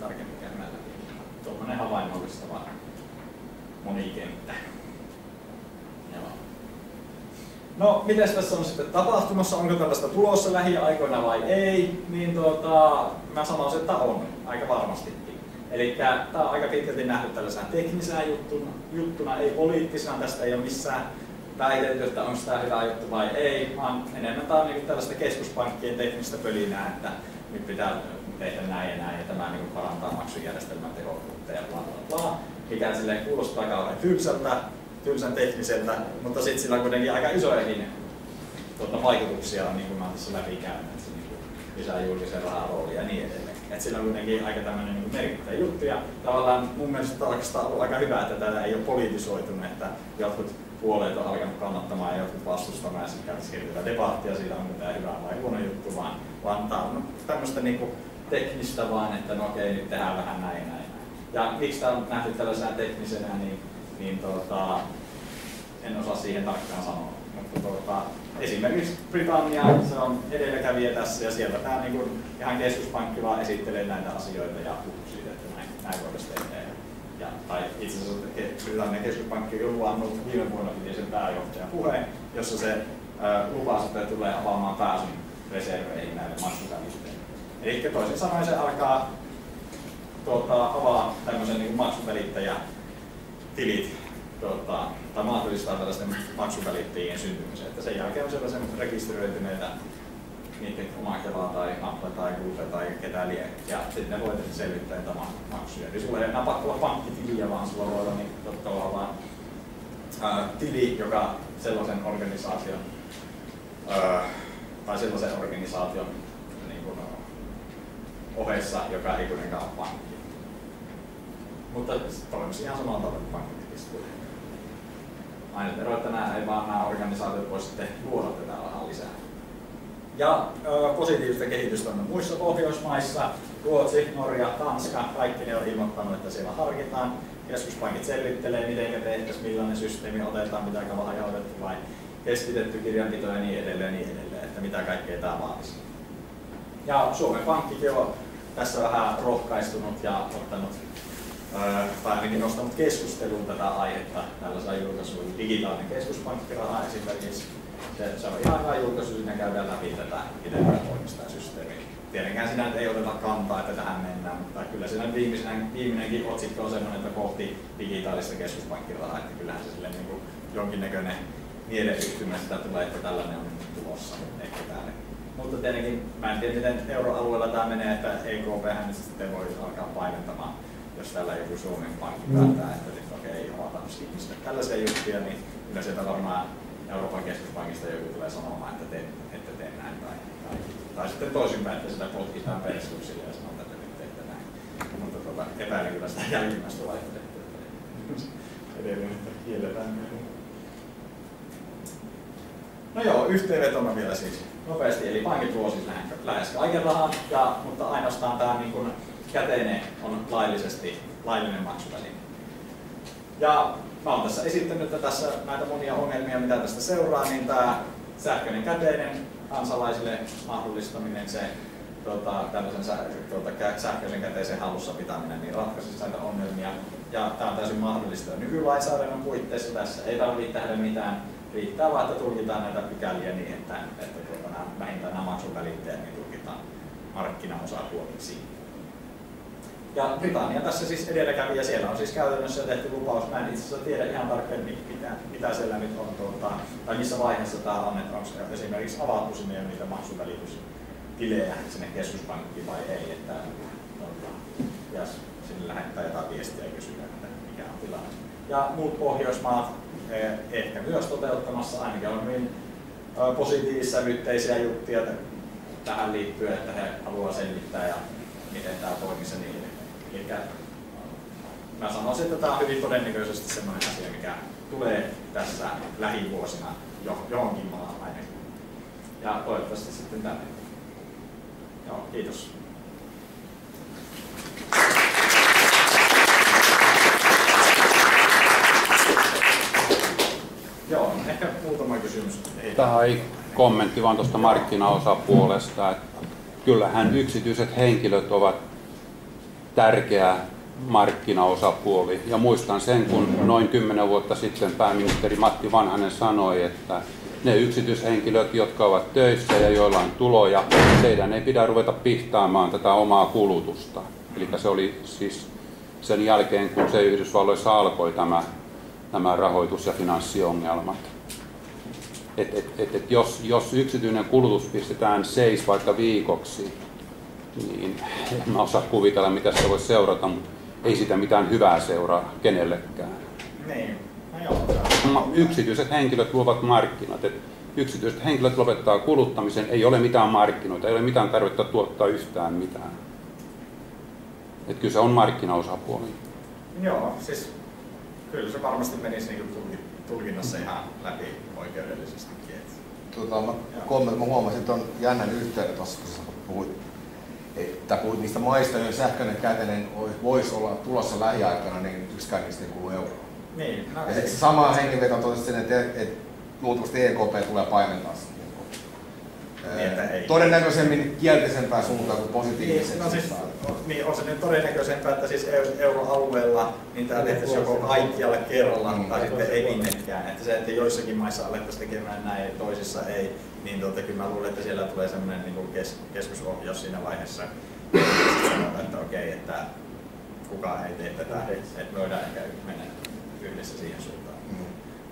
tarkemmin käymään läpi. Tuommoinen havainnollistava monikenttä. Joo. No, miten tässä on sitten tapahtumassa, onko tällaista tulossa lähiaikoina vai ei, niin tuota, mä sanoisin, että on, aika varmastikin. Eli tämä on aika pitkälti nähty tällaisena teknisenä juttuna, juttuna, ei poliittisena, tästä ei ole missään väitetty, että onko tämä hyvä juttu vai ei, vaan enemmän tämä on niin tällaista keskuspankkien teknistä pölinää, että nyt pitää tehdä näin ja näin, ja tämä niin parantaa maksujärjestelmän tehokkuutta ja bla bla bla, mikä silleen kuulostaa kauhean tylsältä, tylsän tekniseltä, mutta sitten sillä on kuitenkin aika isojakin tuota, vaikutuksia, niin kuin mä tässä läpi käynyt, että se niin lisää julkisen rahan roolia ja niin edelleen. Et sillä on kuitenkin aika tämmöinen niin merkittävä juttu ja tavallaan mun mielestä on ollut aika hyvä, että tätä ei ole politisoitunut, että jotkut puolueet on alkanut kannattamaan ja jotkut vastustamaan ja sitten debattia siitä, onko tämä hyvä vai huono juttu, vaan, vaan tämä on tämmöistä niin kuin teknistä vaan, että no okei, nyt tehdään vähän näin näin. Ja miksi tämä on nähty tällaisena teknisenä, niin, niin tota, en osaa siihen tarkkaan sanoa. Mutta tota, esimerkiksi Britannia, se on edelläkävijä tässä ja sieltä tämä niin kuin, ihan keskuspankki vaan esittelee näitä asioita ja puhuu siitä, että näin, näin voitaisiin tehdä. Ja, tai itse asiassa Britannian keskuspankki on luvannut viime vuonna piti sen pääjohtajan puheen, jossa se lupaa, että tulee avaamaan pääsyn reserveihin näille maksuvälittäjille. Eli toisin sanoen se alkaa tuota, avaa tämmöisen niin maksuvälittäjä tilit tuota, tai mahdollistaa tällaisten maksuvälittäjien syntymisen. Että sen jälkeen on sellaisen rekisteröityneitä niiden oma Kela tai Apple tai Google tai ketä lie. Ja sitten ne voit selvittää niitä maksuja. Eli sulla ei enää pakko olla pankkitiliä, vaan sulla voi olla niin, tavallaan ää, tili, joka sellaisen organisaation ää, tai sellaisen organisaation niin kuin, ohessa, joka ei kuitenkaan ole pankki. Mutta toimisi ihan samalla tavalla kuin pankkitilistä. Ainut ero, että nämä ei vaan nämä organisaatiot voi sitten luoda tätä rahaa lisää. Ja ö, positiivista kehitystä on muissa Pohjoismaissa, Ruotsi, Norja, Tanska, kaikki ne on ilmoittanut, että siellä harkitaan. Keskuspankit selvittelee, miten tehtäisiin, millainen systeemi otetaan, mitä kauan hajautettu vai keskitetty kirjanpito ja niin edelleen, niin edelleen, että mitä kaikkea tämä vaatisi. Ja Suomen Pankkikin on tässä vähän rohkaistunut ja ottanut tai nostanut keskusteluun tätä aihetta tällaisella julkaisulla. Digitaalinen keskuspankkiraha esimerkiksi. Se, se on ihan hyvä julkaisu, siinä käydään läpi tätä, miten tämä toimisi tämä systeemi. Tietenkään siinä ei oteta kantaa, että tähän mennään, mutta kyllä siinä viimeinen, viimeinenkin otsikko on sellainen, että kohti digitaalista keskuspankkirahaa, että kyllähän se sille niin kuin jonkinnäköinen mieleyhtymä sitä tulee, että tällainen on tulossa ehkä täällä. Mutta tietenkin mä en tiedä, miten euroalueella tämä menee, että EKP hän sitten voi alkaa painentamaan jos täällä joku Suomen pankki mm. päättää, että nyt okei, okay, avataan ihmisille tällaisia juttuja, niin kyllä sieltä varmaan Euroopan keskuspankista joku tulee sanomaan, että te, ette tee näin. Tai, tai, tai sitten toisinpäin, että sitä potkitaan perustuksille ja sanotaan, että nyt teette näin. Mutta tuota, epäilen kyllä sitä jälkimmäistä vaihtoehtoa. Edelleen, että kielletään No joo, yhteenvetona vielä siis nopeasti. Eli pankit tuo siis lähes kaiken rahan, ja, mutta ainoastaan tämä niin kuin, käteinen on laillisesti laillinen maksuväline. Ja mä olen tässä esittänyt, että tässä näitä monia ongelmia, mitä tästä seuraa, niin tämä sähköinen käteinen kansalaisille mahdollistaminen, se tota, tällaisen tuota, sähköisen käteisen hallussa pitäminen, niin ratkaisisi näitä ongelmia. Ja tämä on täysin mahdollista nykylainsäädännön puitteissa tässä. Ei tarvitse tehdä mitään, riittää vaan, että tulkitaan näitä pykäliä niin, että, että tuota, vähintään nämä maksun välittäjät niin tulkitaan markkinaosapuoliksi. Ja Britannia tässä siis edelläkävijä, siellä on siis käytännössä tehty lupaus. Mä en itse asiassa tiedä ihan tarkemmin, mitä, mitä siellä nyt on, tuota, tai missä vaiheessa tämä on, että onko esimerkiksi avattu sinne jo niitä maksuvälitystilejä sinne keskuspankkiin vai ei, että tuota, ja sinne lähettää jotain viestiä ja kysyä, että mikä on tilanne. Ja muut Pohjoismaat eh, ehkä myös toteuttamassa, ainakin on hyvin positiivisia yhteisiä juttuja tähän liittyen, että he haluavat selvittää ja miten tämä toimisi niin Eli mä sanoisin, että tämä on hyvin todennäköisesti sellainen asia, mikä tulee tässä lähivuosina jo, johonkin maahan ainakin. Ja toivottavasti sitten tänne. Joo, kiitos. Joo, ehkä muutama kysymys. Tähän ei kommentti vaan tuosta markkinaosapuolesta. Että kyllähän yksityiset henkilöt ovat tärkeä markkinaosapuoli. Ja muistan sen, kun noin kymmenen vuotta sitten pääministeri Matti Vanhanen sanoi, että ne yksityishenkilöt, jotka ovat töissä ja joilla on tuloja, teidän ei pidä ruveta pihtaamaan tätä omaa kulutusta. Eli se oli siis sen jälkeen, kun se Yhdysvalloissa alkoi tämä, nämä rahoitus- ja finanssiongelmat. Et, et, et, et jos, jos yksityinen kulutus pistetään seis vaikka viikoksi, niin en mä osaa kuvitella, mitä se voi seurata, mutta ei sitä mitään hyvää seuraa kenellekään. Niin, no joo. Yksityiset henkilöt luovat markkinat. Et yksityiset henkilöt lopettaa kuluttamisen, ei ole mitään markkinoita, ei ole mitään tarvetta tuottaa yhtään mitään. Et kyllä se on markkinaosapuoli. Joo, siis kyllä se varmasti menisi niin tulkinnassa ihan läpi oikeudellisestikin. Tota, mä, komment, mä huomasin tuon jännän yhteyden tuossa, kun sä puhuit että puhut niistä maista, joiden sähköinen käteinen voisi olla tulossa lähiaikana, niin yksikään niistä ei kuulu euroon. Niin, no ja sitten sama hengenveto totesi sen, että, että luultavasti EKP tulee paimentaa sitä. Niin. Todennäköisemmin kielteisempää suuntaan kuin positiivisempaa. Niin, no siis, niin, on se nyt todennäköisempää, että siis euroalueella niin tämä tehtäisiin joko kaikkialle kerralla mm. tai sitten ei minnekään. Että se, että joissakin maissa alettaisiin tekemään näin, toisissa ei, niin tuota, kyllä mä luulen, että siellä tulee sellainen niin kuin kes, keskusohjaus siinä vaiheessa, että okei, okay, että kukaan ei tee tätä, että voidaan ehkä mennä yhdessä siihen suuntaan. Mm.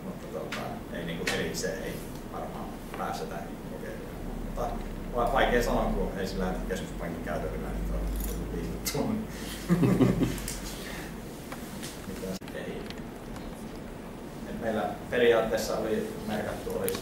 Mutta tota, ei niin kuin erikseen ei varmaan pääsetä. Mutta va- vaikea sanoa, kun ei sillä keskuspankin käytöllä niin on. Et meillä periaatteessa oli merkattu olisi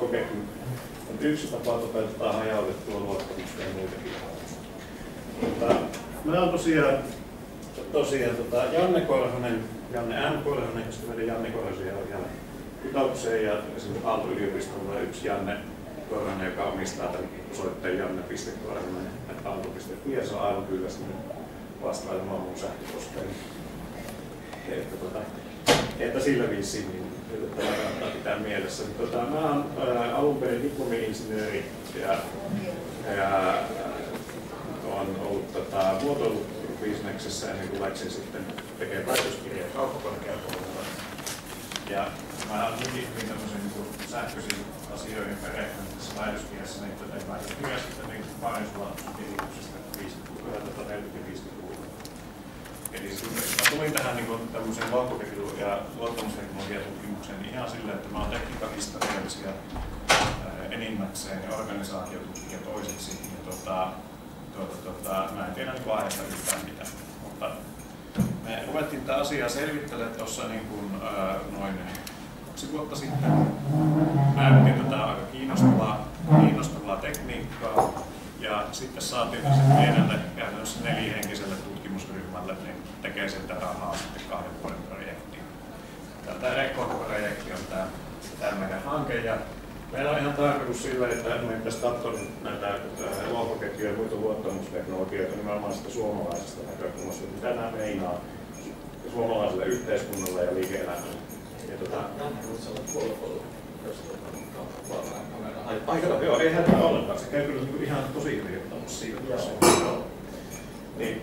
lohkoketju on yksi tapa toteuttaa hajautettua luottamusta ja muitakin. Mutta mä oon tosiaan, tosiaan tota, Janne Korhonen, Janne M. Korhonen, ystäväni Janne Korhosen Janne Kytoksen ja esimerkiksi Aalto-yliopistolla on yksi Janne Korhonen, joka omistaa tämän osoitteen janne.korhonen aalto.fi ja se on aivan kyllästynyt vastailemaan mun sähköposteen. Että, tota, että sillä viisiin niin kannattaa pitää mielessä. Tota, mä ää, alun perin diplomi-insinööri ja, ja on ollut tota, muotoilubisneksessä ennen kuin läksin sitten tekemään väitöskirjaa kauppakorkeakoululla. Ja mä olen hyvin, hyvin tämmöisen niin sähköisiin asioihin perehtynyt tässä väitöskirjassa, niin tätä väitöskirjaa sitten niin painoslaatuisen kehityksestä 40-50-luvulla. Eli mä tulin tähän niin kuin, tämmöiseen lohkoketjuun ja luottamusteknologiatutkimukseen niin ihan sillä, että mä oon tekniikkahistoriallisia enimmäkseen ja organisaatiotutkija toiseksi. Ja tota, tuota, tuota, mä en tiedä niin aiheesta yhtään mitään. Mutta me ruvettiin tätä asiaa selvittelemään tuossa niin kuin, noin kaksi vuotta sitten. Näytettiin tätä aika kiinnostavaa, kiinnostavaa tekniikkaa. Ja sitten saatiin tässä pienelle käytännössä nelihenkiselle tutkimusryhmälle niin tekee sieltä rahaa sitten kahden vuoden projektiin. Tämä Record-projekti on tämä, tämä meidän hanke ja meillä on ihan tarkoitus sillä, että me pitäisi katsoa näitä lohkoketjuja ja muita luottamusteknologioita nimenomaan sitä suomalaisesta näkökulmasta, että mitä nämä meinaa suomalaiselle yhteiskunnalle ja liike-elämälle. Ja tota, Aika, joo, ei hätää ollenkaan. Se käy kyllä niin ihan tosi hyvin ottamassa siitä. Niin.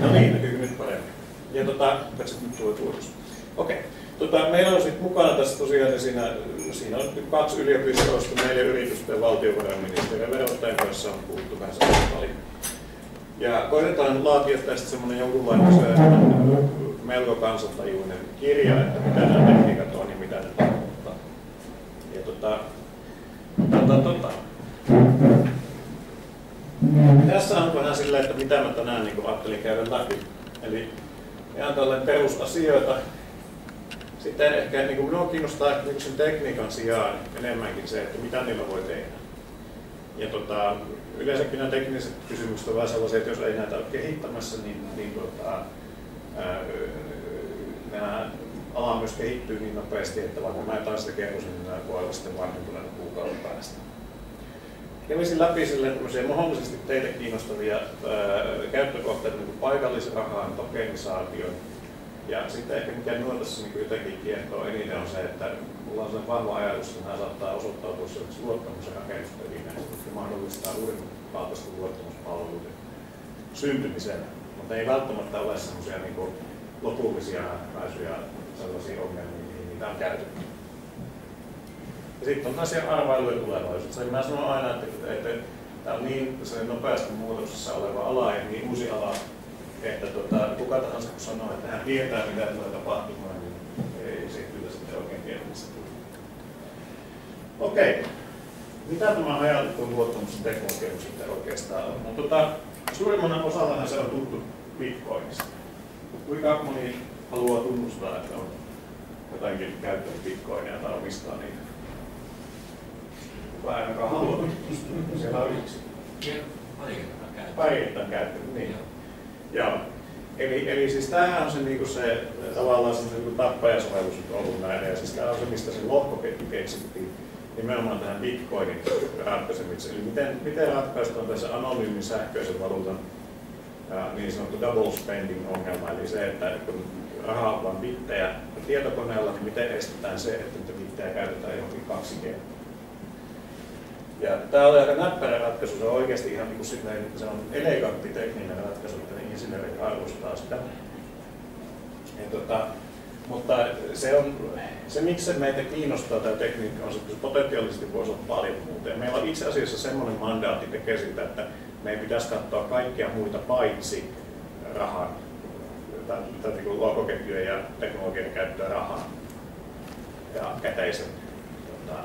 No niin, nyt paremmin? Ja tota, tässä nyt tulee tuotus. Okei. Tota, meillä on sitten mukana tässä tosiaan, niin siinä, siinä on kaksi yliopistoista, neljä yritystä ja valtiovarainministeriö ja verottajan kanssa on puhuttu vähän paljon. Ja koitetaan laatia tästä semmoinen jonkunlainen melko kansantajuinen kirja, että mitä nämä tekniikat on ja mitä ne tarkoittaa. Ja tota, tota, tota. Tässä on vähän sillä, että mitä mä tänään niin ajattelin käydä läpi. Eli ihan tällainen perusasioita. Sitten ehkä niin kuin minua kiinnostaa niin sen tekniikan sijaan enemmänkin se, että mitä niillä voi tehdä. Ja tota, yleensäkin nämä tekniset kysymykset ovat sellaisia, että jos ei näitä ole kehittämässä, niin, niin tota, ää, nämä ala myös kehittyy niin nopeasti, että vaikka mä taas sitä kerrosin, niin nämä voi olla sitten vanhentuneena kuukauden päästä. Kävisin läpi sille mahdollisesti teitä kiinnostavia ää, käyttökohteita, niin paikallisrahaan, tokenisaation, ja sitten ehkä mikä minua tässä niin jotenkin kiehtoo eniten on se, että mulla on sellainen vahva ajatus, että nämä saattaa osoittautua sellaiseksi luottamuksen rakennustelineeksi, jotka mahdollistaa uuden kaltaisten luottamuspalveluiden syntymisen, mutta ei välttämättä ole sellaisia niin lopullisia ratkaisuja sellaisiin ongelmiin, niitä on käytetty. Ja sitten on taas arvailuja tulevaisuudessa. Mä sanon aina, että, että, että tämä on niin se nopeasti muutoksessa oleva ala ja niin uusi ala, että tota, kuka tahansa kun sanoo, että hän tietää mitä tulee tapahtumaan, niin ei se kyllä sitten oikein tiedä, tulee. Okei. Mitä tämä hajautettu luottamuksen teknologia sitten oikeastaan on? No, tota, suurimman osallahan se on tuttu Bitcoinista. Kuinka moni haluaa tunnustaa, että on jotakin käyttänyt Bitcoinia tai omistaa niitä? Kuka ainakaan haluaa tunnustaa? Siellä on yksi. Päivittäin käyttänyt, niin. Joo. Eli, eli siis tämähän on se, niin se tavallaan se niin tappajasovellus ollut näin, ja siis tämä on se, mistä se lohkoketju keksittiin nimenomaan tähän Bitcoinin ratkaisemiseen. Eli miten, miten ratkaistaan tässä anonyymin sähköisen valuutan ja niin sanottu double spending ongelma, eli se, että kun rahaa on vain bittejä tietokoneella, niin miten estetään se, että bittejä käytetään johonkin kaksi kertaa. Ja tämä on aika näppärä ratkaisu, se on oikeasti ihan niin kuin silleen, se on elegantti tekninen ratkaisu, että ne insinöörit arvostaa sitä. Ja tota, mutta se, on, se, miksi meitä kiinnostaa tämä tekniikka, on se, että se potentiaalisesti voisi olla paljon muuta. Ja meillä on itse asiassa semmoinen mandaatti tekee sitä, että meidän pitäisi katsoa kaikkia muita paitsi rahan, tai, tai niin ja teknologian käyttöä rahaa ja käteisen tota,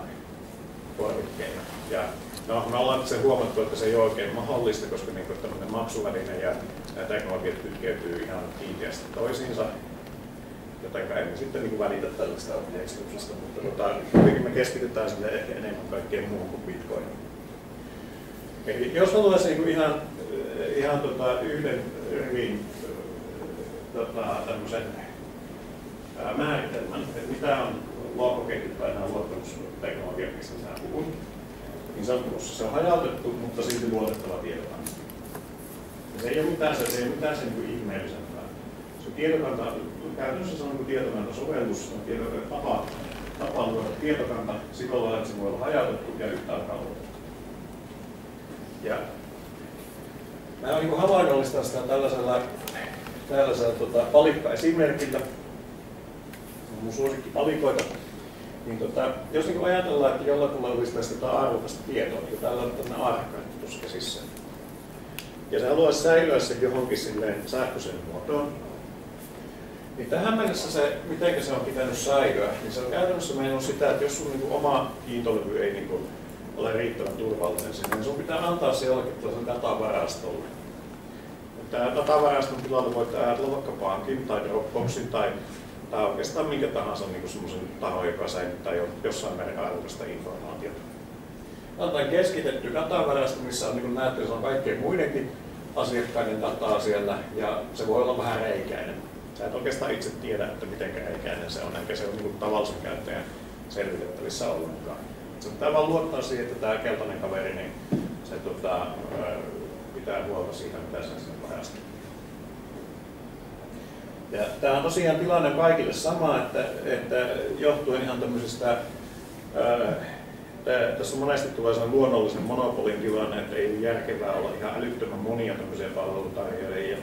korvikkeina. Ja no, me ollaan se huomattu, että se ei ole oikein mahdollista, koska niin tämmöinen maksuväline ja teknologiat kytkeytyy ihan kiinteästi toisiinsa jotenka emme sitten niin välitä tällaista ohjeistuksesta, mutta tota, kuitenkin me keskitytään ehkä enemmän kaikkeen muuhun kuin Bitcoiniin. Eli jos haluaisi niin ihan, ihan tota, yhden rivin tota, tämmöisen ää, määritelmän, että mitä on lohkoketjut tai nämä mistä minä puhun, niin se on, se on hajautettu, mutta silti luotettava tietokanta. Ja se ei ole mitään se, se, ei ole mitään sen niin ihmeellisempää. Se tietokanta käytännössä se on niin tietokantasovellus, on tietokanta tapa, tapa luoda tietokanta sillä lailla, että se voi olla hajautettu ja yhtä aikaa Ja mä olen niin havainnollistaa sitä tällaisella, tällaisella tota, palikka-esimerkillä. On mun suosikki palikoita. Niin tota, jos niin ajatellaan, että jollakulla olisi tästä jotain arvokasta tietoa, niin tällä on tämmöinen arkkaitti tuossa käsissä. Ja se haluaisi säilyä se johonkin silleen sähköiseen muotoon, niin tähän mennessä se, miten se on pitänyt säilyä, niin se on käytännössä meillä on sitä, että jos sun niin oma kiintolevy ei niin kuin, ole riittävän turvallinen sinne, niin sun pitää antaa se jollekin tällaisen datavarastolle. Tämä datavaraston tilalle voit ajatella vaikka pankin tai Dropboxin tai, tai oikeastaan minkä tahansa niin semmoisen tahon, joka säilyttää jossain määrin arvokasta informaatiota. Antaa keskitetty datavarasto, missä on, niin näette, se on kaikkien muidenkin asiakkaiden dataa siellä ja se voi olla vähän reikäinen Sä et oikeastaan itse tiedä, että miten ikäinen se on, eikä se ole niin tavallisen käyttäjän selvitettävissä ollenkaan. Se pitää vaan luottaa siihen, että tämä keltainen kaveri, niin se tota, pitää huolta siitä, mitä sen sinne parasta. Ja tämä on tosiaan tilanne kaikille sama, että, että johtuen ihan tämmöisestä, ää, tässä on monesti tulee sellainen luonnollisen monopolin tilanne, että ei ole järkevää olla ihan älyttömän monia tämmöisiä palvelutarjoajia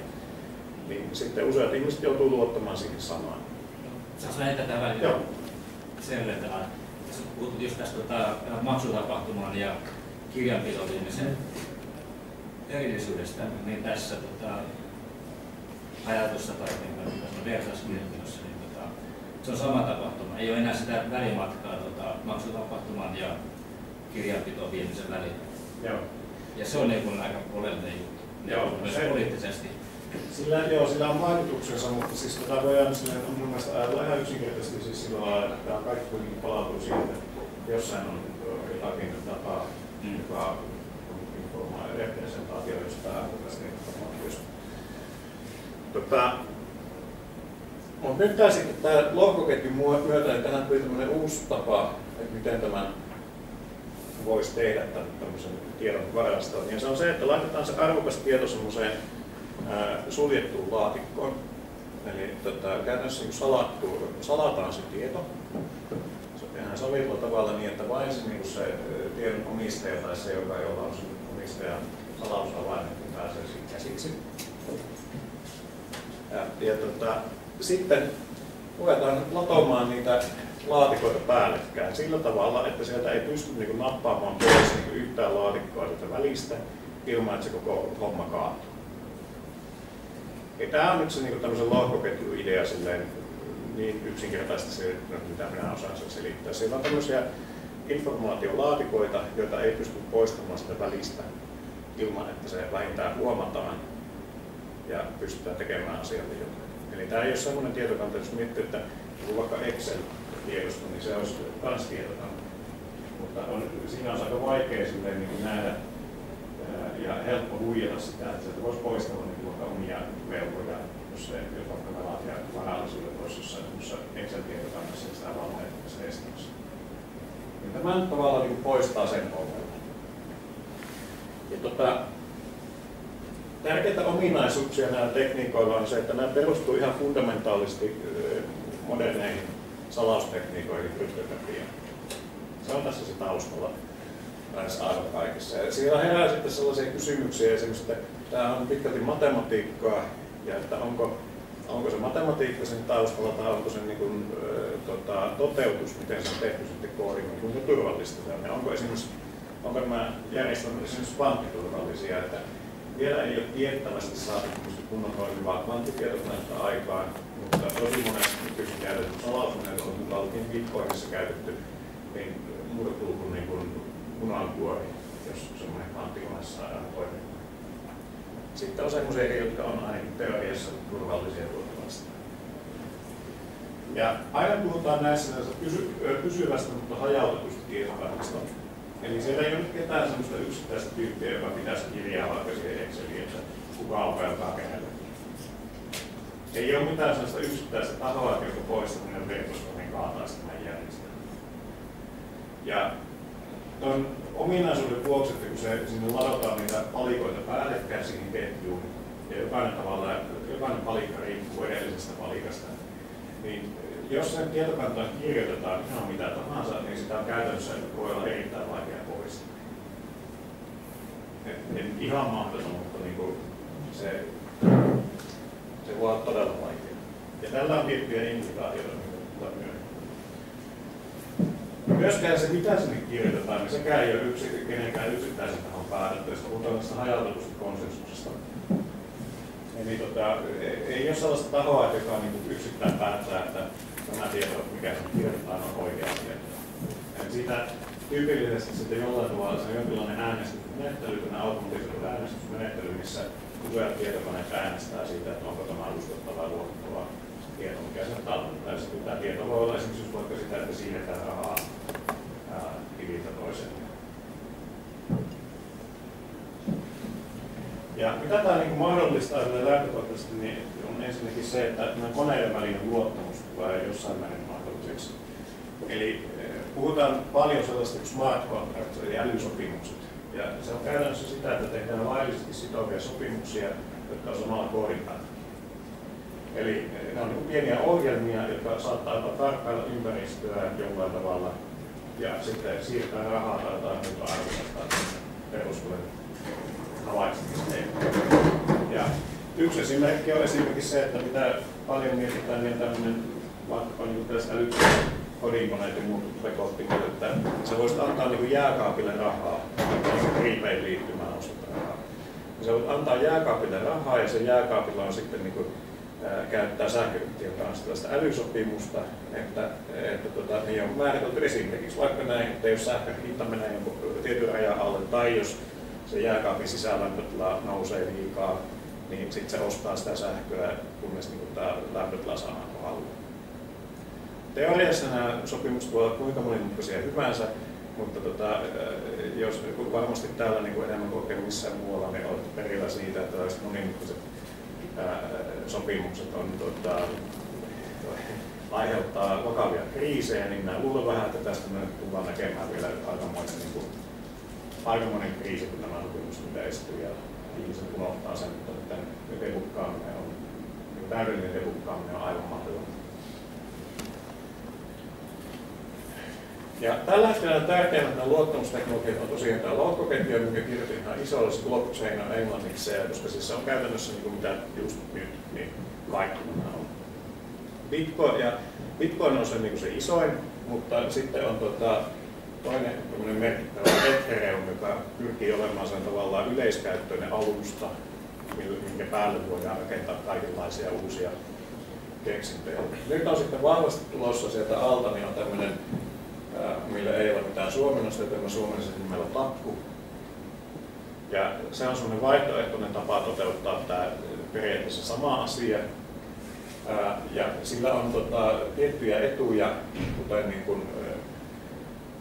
niin sitten useat ihmiset joutuu luottamaan siihen samaan. Saanko mä tätä välillä Joo. selventää? Puhuttiin just tästä tota, maksutapahtuman ja kirjanpitoviimisen erillisyydestä, niin tässä tota, ajatussa tai niin vertauskirjanpidossa, niin tota, se on sama tapahtuma. Ei ole enää sitä välimatkaa tota, maksutapahtuman ja kirjanpitoviimisen välillä. Joo. Ja se on niin kuin aika oleellinen juttu. Joo, myös se, poliittisesti. Sillä, joo, sillä on vaikutuksensa, mutta siis tätä voidaan silleen, on mun mielestä ajatella ihan yksinkertaisesti siis sillä lailla, että kaikki kuitenkin palautuu siihen, että jossain on jotakin tapaa, mm. joka representaatio jostain arvokasta informaatiosta. Tota, mutta nyt tämä sitten tämä lohkoketjun myötä, niin tähän tuli tämmöinen uusi tapa, että miten tämän voisi tehdä tämmöisen tiedon varastoon. Ja se on se, että laitetaan se arvokas tieto semmoiseen suljettuun laatikkoon. Eli tota, käytännössä niin salattu, salataan se tieto. Se tehdään sovitulla tavalla niin, että vain se, niin se tiedon omistaja tai se, joka jolla on omistajan salausavain, niin pääsee käsiksi. Ja, ja tota, sitten ruvetaan latomaan niitä laatikoita päällekkäin sillä tavalla, että sieltä ei pysty niin kuin, nappaamaan pois niin kuin, yhtään laatikkoa sieltä välistä ilman, että se koko homma kaatuu. Ja tämä on nyt se niin tämmöisen lohkoketju-idea silleen, niin yksinkertaisesti se, mitä minä osaan sen selittää. Siellä on tämmöisiä informaatiolaatikoita, joita ei pysty poistamaan sitä välistä ilman, että se vähintään huomataan ja pystytään tekemään asialle jotain. Eli tämä ei ole sellainen tietokanta, jos miettii, että vaikka Excel-tiedosto, niin se olisi myös tietokanta. Mutta on, siinä on aika vaikea silleen, niin nähdä ja helppo huijata sitä, että sieltä voisi poistaa niin vaikka omia velkoja, jos, se, jos vaikka velat ja varallisuudet olisi jossain Excel-tietokannassa ja sitä valheessa estämässä. Niin tämä tavallaan niin poistaa sen ongelman. Ja tota, tärkeitä ominaisuuksia näillä tekniikoilla on se, että nämä perustuu ihan fundamentaalisesti moderneihin salaustekniikoihin kryptografiaan. Se on tässä se taustalla näissä aivan kaikissa. Ja siellä herää sitten sellaisia kysymyksiä esimerkiksi, että tämä on pitkälti matematiikkaa ja että onko, onko se matematiikka sen taustalla tai onko se niin kuin, tota, toteutus, miten se on tehty sitten koodin, niin kuinka turvallista. Ja onko esimerkiksi onko nämä järjestelmät esimerkiksi kvanttiturvallisia, että vielä ei ole tiettävästi saatu kunnon toimivaa kvanttitietokonetta aikaan, mutta tosi monet nykyisin käytetyt salausmenetelmät, mitä oltiin Bitcoinissa käytetty, niin murtuu kuin, niin kuin punankuori, jos semmoinen kvanttikone saadaan toimimaan. Sitten on semmoisia, jotka on ainakin teoriassa turvallisia tuottavasti. Ja aina puhutaan näissä pysy, pysyvästä, mutta hajautetusta tietokannasta. Eli siellä ei ole ketään sellaista yksittäistä tyyppiä, joka pitäisi kirjaa vaikka siihen Exceliin, että kuka on velkaa kenelle. Ei ole mitään sellaista yksittäistä tahoa, joka poistaminen verkosta, niin kaataisi tämän järjestelmän. Ja tuon ominaisuuden vuoksi, että kun se, sinne ladataan niitä palikoita päällekkäin siihen ketjuun, ja jokainen, tavalla, jokainen palikka riippuu edellisestä palikasta, niin jos sen tietokantaan kirjoitetaan ihan mitä tahansa, niin sitä on käytännössä voi olla erittäin vaikea poistaa. Et ihan mahdoton, mutta niin kuin se, se voi olla todella vaikea. Ja tällä on tiettyjä indikaatioita, mitä myöhemmin. Myöskään se, mitä sinne kirjoitetaan, niin sekään ei ole yksi, kenenkään yksittäisen tahon päätetty, jos puhutaan tästä hajautetusta konsensuksesta. Eli tota, ei ole sellaista tahoa, joka niin yksittäin päättää, että tämä tieto, mikä kirjoitetaan, on oikea tieto. Et siitä tyypillisesti sitten jollain tavalla se on jonkinlainen äänestysmenettely, tämä automatisoitu äänestysmenettely, missä useat tietokoneet äänestää siitä, että onko tämä uskottava ja luotettava tieto, mikä se tallentaa. Sitten tämä tieto voi olla esimerkiksi vaikka sitä, että siirretään rahaa tililtä toiseen. Ja mitä tämä niin mahdollistaa lähtökohtaisesti, niin on ensinnäkin se, että nämä koneiden välinen luottamus tulee jossain määrin mahdolliseksi. Eli eh, puhutaan paljon sellaista kuin smart contracts, eli älysopimukset. Ja se on käytännössä sitä, että tehdään laillisesti sitovia sopimuksia, jotka on samalla koodin Eli eh, ne on niin pieniä ohjelmia, jotka saattaa tarkkailla ympäristöä jollain tavalla ja sitten siirtää rahaa tai jotain muuta arvokasta perustuen havaitsemiseen. Ja yksi esimerkki on esimerkiksi se, että mitä paljon mietitään, niin tämmöinen vaikkapa niin tästä kodinkoneet ja muut rekottikot, että se voisi antaa niin jääkaapille rahaa, prepaid liittymään osata rahaa. Ja se voi antaa jääkaapille rahaa ja se jääkaapilla on sitten niin kuin, ää, käyttää sähköyhtiön kanssa tällaista älysopimusta, että, että tota, niin on määritelty esimerkiksi vaikka näin, että jos sähkön hinta menee jonkun tietyn rajan alle tai jos se jääkaapin sisälämpötila nousee liikaa, niin sitten se ostaa sitä sähköä, kunnes niin tämä lämpötila saadaan kohdalle. Teoriassa nämä sopimukset voivat olla kuinka monimutkaisia hyvänsä, mutta tota, jos kun varmasti täällä niin kuin enemmän kuin missään muualla, niin olette perillä siitä, että tällaiset monimutkaiset ää, sopimukset on tota, aiheuttaa vakavia kriisejä, niin mä luulen vähän, että tästä me tullaan näkemään vielä aikamoinen, niin kuin, aikamoinen kriisi, kun nämä sopimukset yleistyy ja ihmiset unohtaa sen, että debukkaaminen on, niin täydellinen debukkaaminen on aivan mahdollista. Ja tällä hetkellä tärkeimmät luottamusteknologiat on tosiaan tämä lohkoketju, mikä kirjoitin ihan isolle se blockchain on englanniksi, koska siis se on käytännössä niin kuin mitä just nyt, niin kaikki nämä on. Bitcoin, ja Bitcoin on se, niin kuin se isoin, mutta sitten on tota, toinen merkittävä Ethereum, joka pyrkii olemaan sen tavallaan yleiskäyttöinen alusta, minkä päälle voidaan rakentaa kaikenlaisia uusia keksintöjä. Nyt on sitten vahvasti tulossa sieltä alta, niin on tämmöinen millä ei ole mitään suomennosta, joten mä nimellä Takku. Ja se on semmoinen vaihtoehtoinen tapa toteuttaa tämä periaatteessa sama asia. Ja sillä on tota, tiettyjä etuja, kuten niin kuin,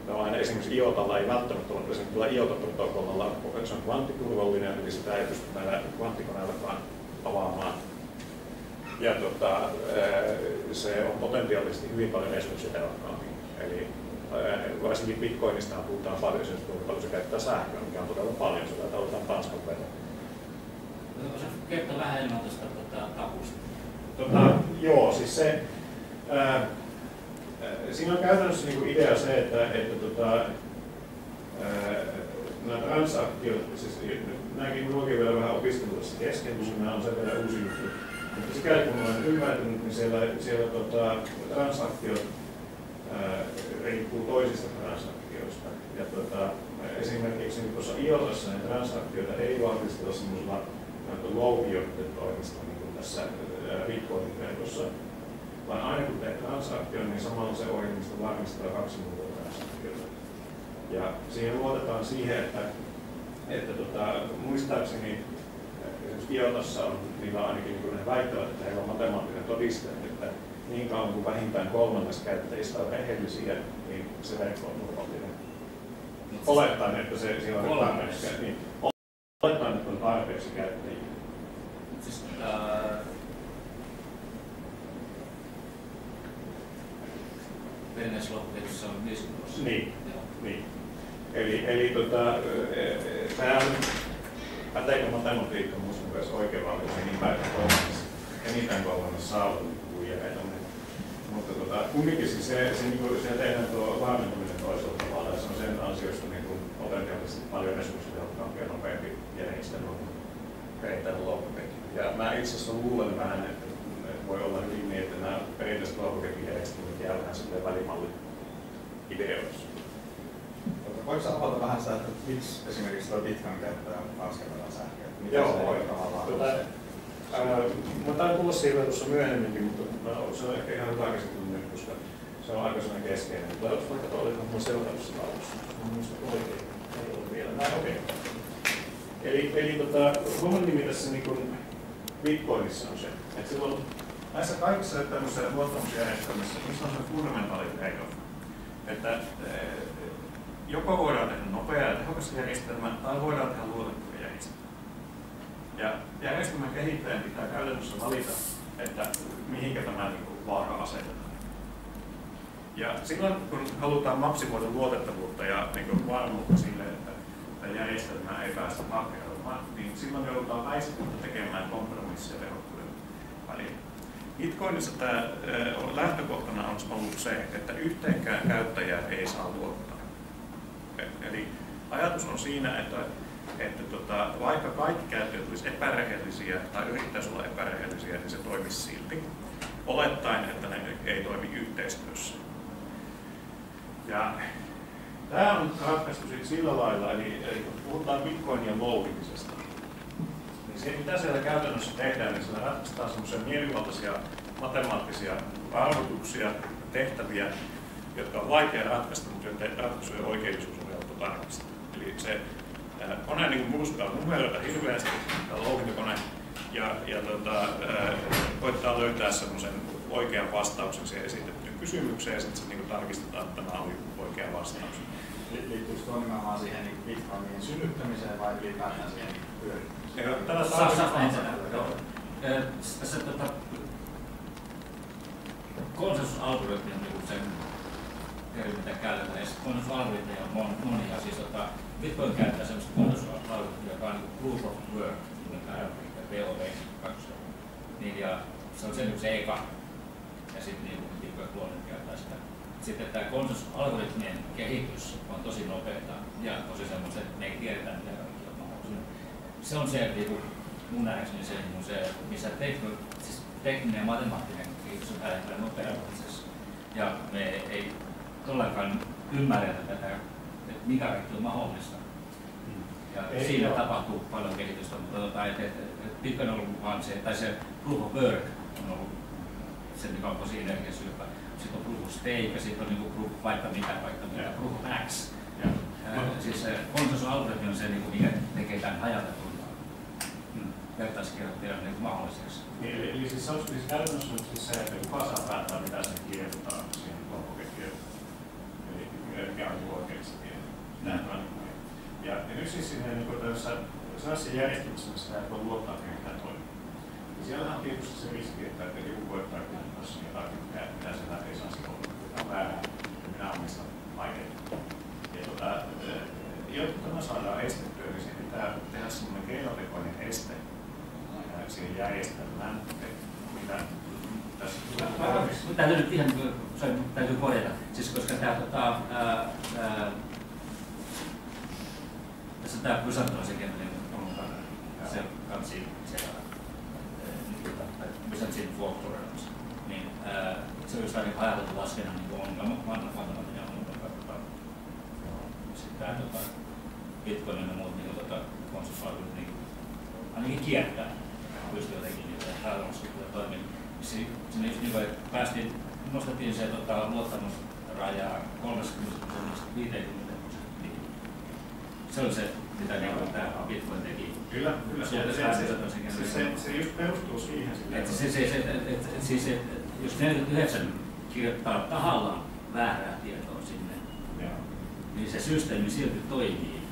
no aina esimerkiksi IOTalla ei välttämättä ole esimerkiksi IOTA-protokollalla, se on kvanttiturvallinen, eli sitä ei pysty näillä kvanttikoneillakaan avaamaan. Ja tota, se on potentiaalisesti hyvin paljon resurssitehokkaampi. Eli varsinkin Bitcoinista puhutaan paljon, sen, kuinka paljon se käyttää sähköä, mikä on todella paljon, se taitaa olla Tanskan verran. Voitko se kertoa vähän enemmän tästä tota, takusta? Tota, joo, siis se, ää, siinä on käytännössä niinku idea se, että, että tota, ää, nämä transaktiot, siis nämäkin minulla vielä vähän opiskellut tässä kesken, koska nämä on sen verran uusi juttu. Mutta sikäli kun olen ymmärtänyt, niin siellä, siellä tota, transaktiot riippuu toisista transaktioista. Ja tuota, esimerkiksi niin tuossa IOTassa ne transaktioita ei vahvisteta semmoisella louhioiden toimista niin kuin tässä Bitcoinin verkossa, vaan aina kun teet transaktion, niin samalla se ohjelmisto varmistaa kaksi muuta transaktiota. Ja siihen luotetaan siihen, että, että tota, muistaakseni esimerkiksi IOTassa on, niillä ainakin kun ne väittävät, että heillä on matemaattinen todiste, niin kauan kuin vähintään kolmannes käyttäjistä on rehellisiä, niin se verkko on turvallinen. Olettaen, että se, siellä on tarpeeksi, niin, olettaen, että on tarpeeksi käyttäjiä. Siis, äh, Venneslohkeissa on 50 prosenttia. Niin, niin. Eli, eli tota, tämä on päteekö matematiikka musta myös oikein niin päin kolmannes, enintään kolmannes saavutettu mutta tota, kumminkin siis se, se, niin kuin, se tehdään tuo varmentuminen toisella tavalla, ja se on sen ansiosta niin kuin, potentiaalisesti paljon resurssitehokkaampi ja nopeampi järjestelmä kuin perinteinen loukkoketju. Ja mä itse asiassa luulen vähän, että, voi olla hyvin niin, että nämä perinteiset loukkoketjujärjestelmät jää vähän sitten välimalli ideoissa. Voiko avata vähän sitä, että miksi esimerkiksi tuo Bitcoin käyttää laskelmalla sähköä? Joo, voi. Tota, Mä taidan tulla siihen tuossa myöhemminkin, mutta no, se on ehkä ihan hyvä käsittely nyt, koska se on aika sellainen keskeinen. Mutta jos vaikka tuo oli mun seuraavassa lausussa. Mä muistan oikein. Ei ollut vielä. Näin, okei. Okay. Eli, eli tota, homman nimi tässä niin Bitcoinissa on se, että silloin näissä kaikissa tämmöisissä luottamusjärjestelmissä, missä on se fundamentaali trade että eh, joko voidaan tehdä nopea ja tehokas järjestelmä, tai voidaan tehdä luotettava ja järjestelmän kehittäjän pitää käytännössä valita, että mihinkä tämä niin kuin, vaara asetetaan. Ja silloin kun halutaan maksimoida luotettavuutta ja niin kuin, varmuutta sille, että tämä järjestelmä ei päästä hakkeroimaan, niin silloin joudutaan väistämättä tekemään kompromisseja tehokkuuden välillä. Bitcoinissa tämä lähtökohtana on ollut se, että yhteenkään käyttäjää ei saa luottaa. E-, eli ajatus on siinä, että että tota, vaikka kaikki käyttäjät olisivat epärehellisiä tai yrittäisi olla epärehellisiä, niin se toimisi silti, olettaen, että ne ei toimi yhteistyössä. Ja tämä on ratkaistu sillä lailla, eli, eli kun puhutaan bitcoinien louhimisesta, niin se, mitä siellä käytännössä tehdään, niin siellä ratkaistaan semmoisia mielivaltaisia matemaattisia arvotuksia, tehtäviä, jotka on vaikea ratkaista, mutta joiden ratkaisujen oikeellisuus on helppo tarkistaa. Eli se kone niin murskaa numeroita hirveästi, tämä louhintakone, ja, ja tota, koittaa löytää semmoisen oikean vastauksen siihen esitettyyn kysymykseen, ja sitten se niin tarkistetaan, että tämä oli oikea vastaus. liittyykö tuo nimenomaan siihen niin Bitcoinin synnyttämiseen vai ylipäätään siihen pyörittämiseen? Tällä Tässä tota, konsensusalgoritmi on niinku sen eri mitä käytetään. Ja konsensusalgoritmeja on mon, monia. Siis tota, Bitcoin käyttää sellaista konsensusalgoritmia, joka on proof of work, nimeltään POV 2. Niin, ja se on sen yksi eka. Ja sitten niin kuin Bitcoin Clone käyttää sitä. Sitten tämä konsensusalgoritmien kehitys on tosi nopeata ja tosi semmoista, että me ei tiedetä mitä kaikki on mahdollista. Se on se, niin kuin mun nähdäkseni se, niin se missä tekno, siis tekninen ja matemaattinen kehitys on tällä hetkellä nopea prosessi. Ja me ei ollenkaan ymmärretä tätä, että mikä kaikki on mahdollista. Ja Ei siinä joo. tapahtuu paljon kehitystä, mutta tota, et, et, et Bitcoin on ollut vaan se, tai se proof of work on ollut se, mikä on tosi energiasyöpä. Sitten on proof of stake ja sitten on niinku proof of vaikka mitä, vaikka mitä, proof of X. Joo. Ää, Siis se konsensusalgoritmi on se, niinku, mikä tekee tämän hajautetun mm, vertaiskirjoittajan niinku mahdolliseksi. Niin, eli, eli siis se on siis käytännössä siis se, että kuka saa päättää, mitä se kirjoittaa siihen lohkoketjuun. Eli mikä on niin oikeaksi tieto. Näin on. Ja, nyt siis siinä niin tässä sellaisessa järjestelmässä, missä näet voi luottaa kenenkään toimii. Ja siellähän on tietysti se riski, että, että joku koettaa tässä jotakin, mitä, mitä se ei saisi olla. Tämä on väärää, ja minä omistan aineita. Ja tota, eh, jotta tämä saadaan estettyä, niin siihen pitää tehdä semmoinen keinotekoinen este siihen järjestelmään, mitä tässä tulee. Täytyy ihan sorry, täytyy korjata, siis koska tämä tota, ää, ää, tässä tämä Byzantin kenttä on mukana. Se kansi siellä Byzantin tolerance. Niin ää, se on jostain niin ajateltu laskennan niin ongelma, matemaattinen ongelma. Tota, sitten tämä tota, Bitcoin ja muut niin, tota, konsensuaalit niin ainakin kiertää. Pystyy jotenkin niitä rajoituksia toimimaan. Si- Sinne just niin kuin, päästiin, nostettiin se tota, luottamusraja 30 prosentista 50 prosenttiin. Se on se, mitä niin kuin, tämä Bitcoin teki. Kyllä, kyllä. Se, se, se, se, se, se just perustuu siihen. Et se, se, se, et, et, et, siis, et, jos 49 kirjoittaa tahallaan väärää tietoa sinne, Joo. niin se systeemi silti toimii.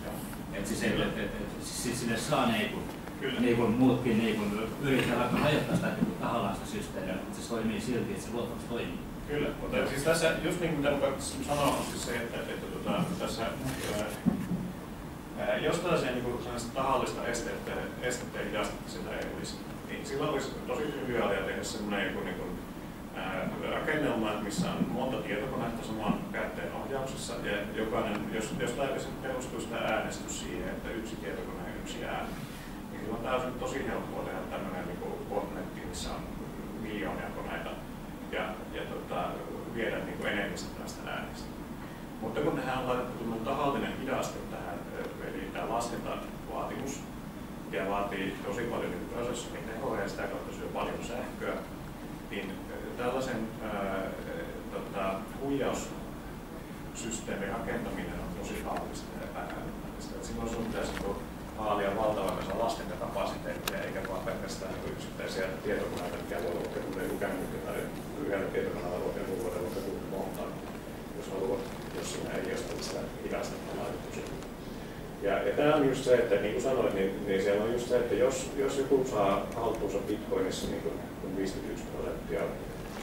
Et siis, et, et, et, siis sinne saa niin kuin, Kyllä. niin kuin muutkin niin kuin yrittää vaikka hajottaa sitä niin tahallaan sitä systeemiä, mutta se toimii silti, että se luottamus toimii. Kyllä, mutta siis tässä just niin kuin mitä sanoa on siis se, että, että tuota, tässä jos tällaisia niin kuin, tahallista estettä, estettä sitä ei olisi, niin silloin olisi tosi triviaalia tehdä semmoinen joku niin kuin, ää, rakennelma, missä on monta tietokonetta saman käyttäjän ohjauksessa ja jokainen, jos, jos perustuu sitä äänestys siihen, että yksi tietokone ja yksi ääni, niin silloin tämä olisi tosi helppoa tehdä tämmöinen niin kuin botnetti, missä on miljoonia koneita ja, ja tota, viedä niin kuin enemmistö näistä äänistä. Mutta kun tähän on laitettu tahallinen hidaste tähän, tämä laskentavaatimus, ja vaatii tosi paljon niin prosessorin tehoa ja sitä kautta syö paljon sähköä, niin tällaisen ää, tota, huijaussysteemin rakentaminen on tosi kallista ja epäkäyttämistä. Silloin sun pitäisi niin haalia valtavan osa laskentakapasiteettia, eikä vaan pelkästään niin yksittäisiä tietokoneita, mikä voi olla joku lukemutti tai yhdellä tietokoneella voi joku joku monta, jos haluat, jos siinä ei ole sitä hidastetta sinne. Ja, ja tämä on just se, että niin kuin sanoin, niin, niin siellä on just se, että jos, jos joku saa haltuunsa Bitcoinissa niin kuin 51 prosenttia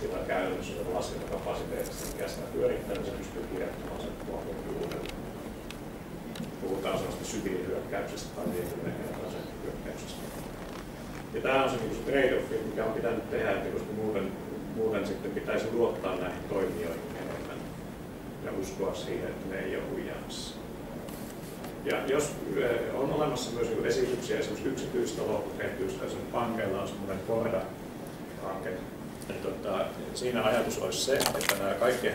sitä käytännössä laskentakapasiteetista, mikä sitä pyörittää, niin se pystyy kirjoittamaan sen tuohon uudelleen puhutaan sellaista syvihyökkäyksestä tai liikennehjältaisen hyökkäyksestä. Ja tämä on se, niin se trade-off, mikä on pitänyt tehdä, että koska muuten, muuten sitten pitäisi luottaa näihin toimijoihin enemmän ja uskoa siihen, että ne ei ole huijaamassa. Ja jos eh, on olemassa myös niin esityksiä esimerkiksi yksityistä lohkoketjuista, esimerkiksi pankeilla on semmoinen Korda-hanke, niin tota, siinä ajatus olisi se, että nämä kaikkien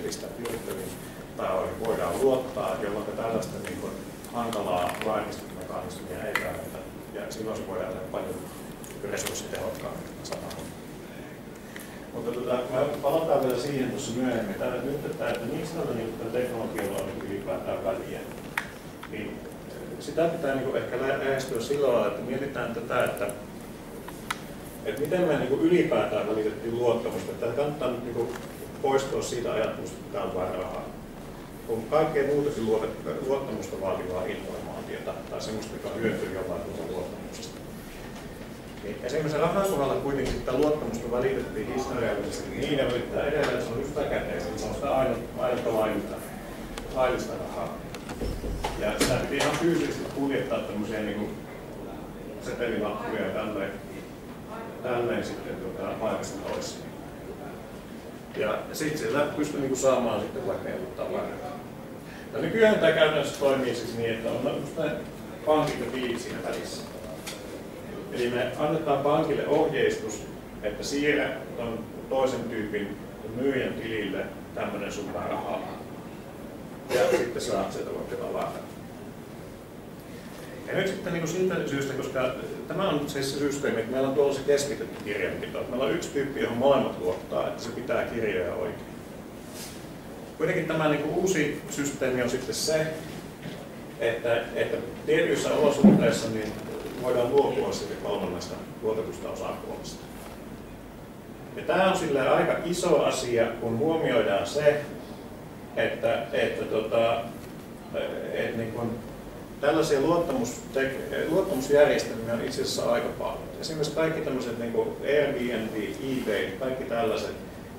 eli sitä filtteriin, pääoihin voidaan luottaa, jolloin tällaista niin kuin, hankalaa laillistusmekanismia ei tarvita. Ja silloin se voidaan tehdä paljon resurssitehokkaammin samalla. Mutta tota, palataan vielä siihen tuossa myöhemmin. Tää, nyt, että, että miksi tällä niin, teknologialla on ylipäätään väliä. Niin, sitä pitää niin ehkä lähestyä sillä lailla, että mietitään tätä, että että miten me niin ylipäätään välitettiin luottamusta. Että kannattaa nyt niin poistua siitä ajatuksesta, että tämä on vain rahaa. on kaikkea muutakin luottamusta vaativaa informaatiota tai semmoista, joka hyötyy jollain tuolta luottamuksesta. Niin esimerkiksi rahan kohdalla kuitenkin sitä luottamusta välitettiin historiallisesti niin, että edelleen se on yhtä käteistä, se on sitä ainutta laillista, laillista rahaa. Ja sitä piti ihan fyysisesti kuljettaa tämmöisiä niin setelilappuja ja tälleen, tälleen sitten tuota, paikasta toiseen. Ja sitten sillä pystyy niin saamaan sitten vaikka joku tavaraa. No nykyään tämä käytännössä toimii siis niin, että on pankit ja tilit siinä välissä. Eli me annetaan pankille ohjeistus, että siirrä ton toisen tyypin myyjän tilille tämmöinen summa rahaa. Ja sitten saat sieltä vaikka tavaraa. Ja nyt sitten niin siitä syystä, koska tämä on siis se systeemi, että meillä on tuolla se keskitetty kirjanpito. Meillä on yksi tyyppi, johon molemmat luottaa, että se pitää kirjoja oikein. Kuitenkin tämä niin kuin uusi systeemi on sitten se, että, että tietyissä olosuhteissa niin voidaan luopua sitten kolmannesta luotetusta osapuolesta. Ja tämä on sille aika iso asia, kun huomioidaan se, että, että tota, et niin kun tällaisia luottamusjärjestelmiä on itse asiassa aika paljon. Esimerkiksi kaikki tämmöiset niin kuin Airbnb, eBay, kaikki tällaiset,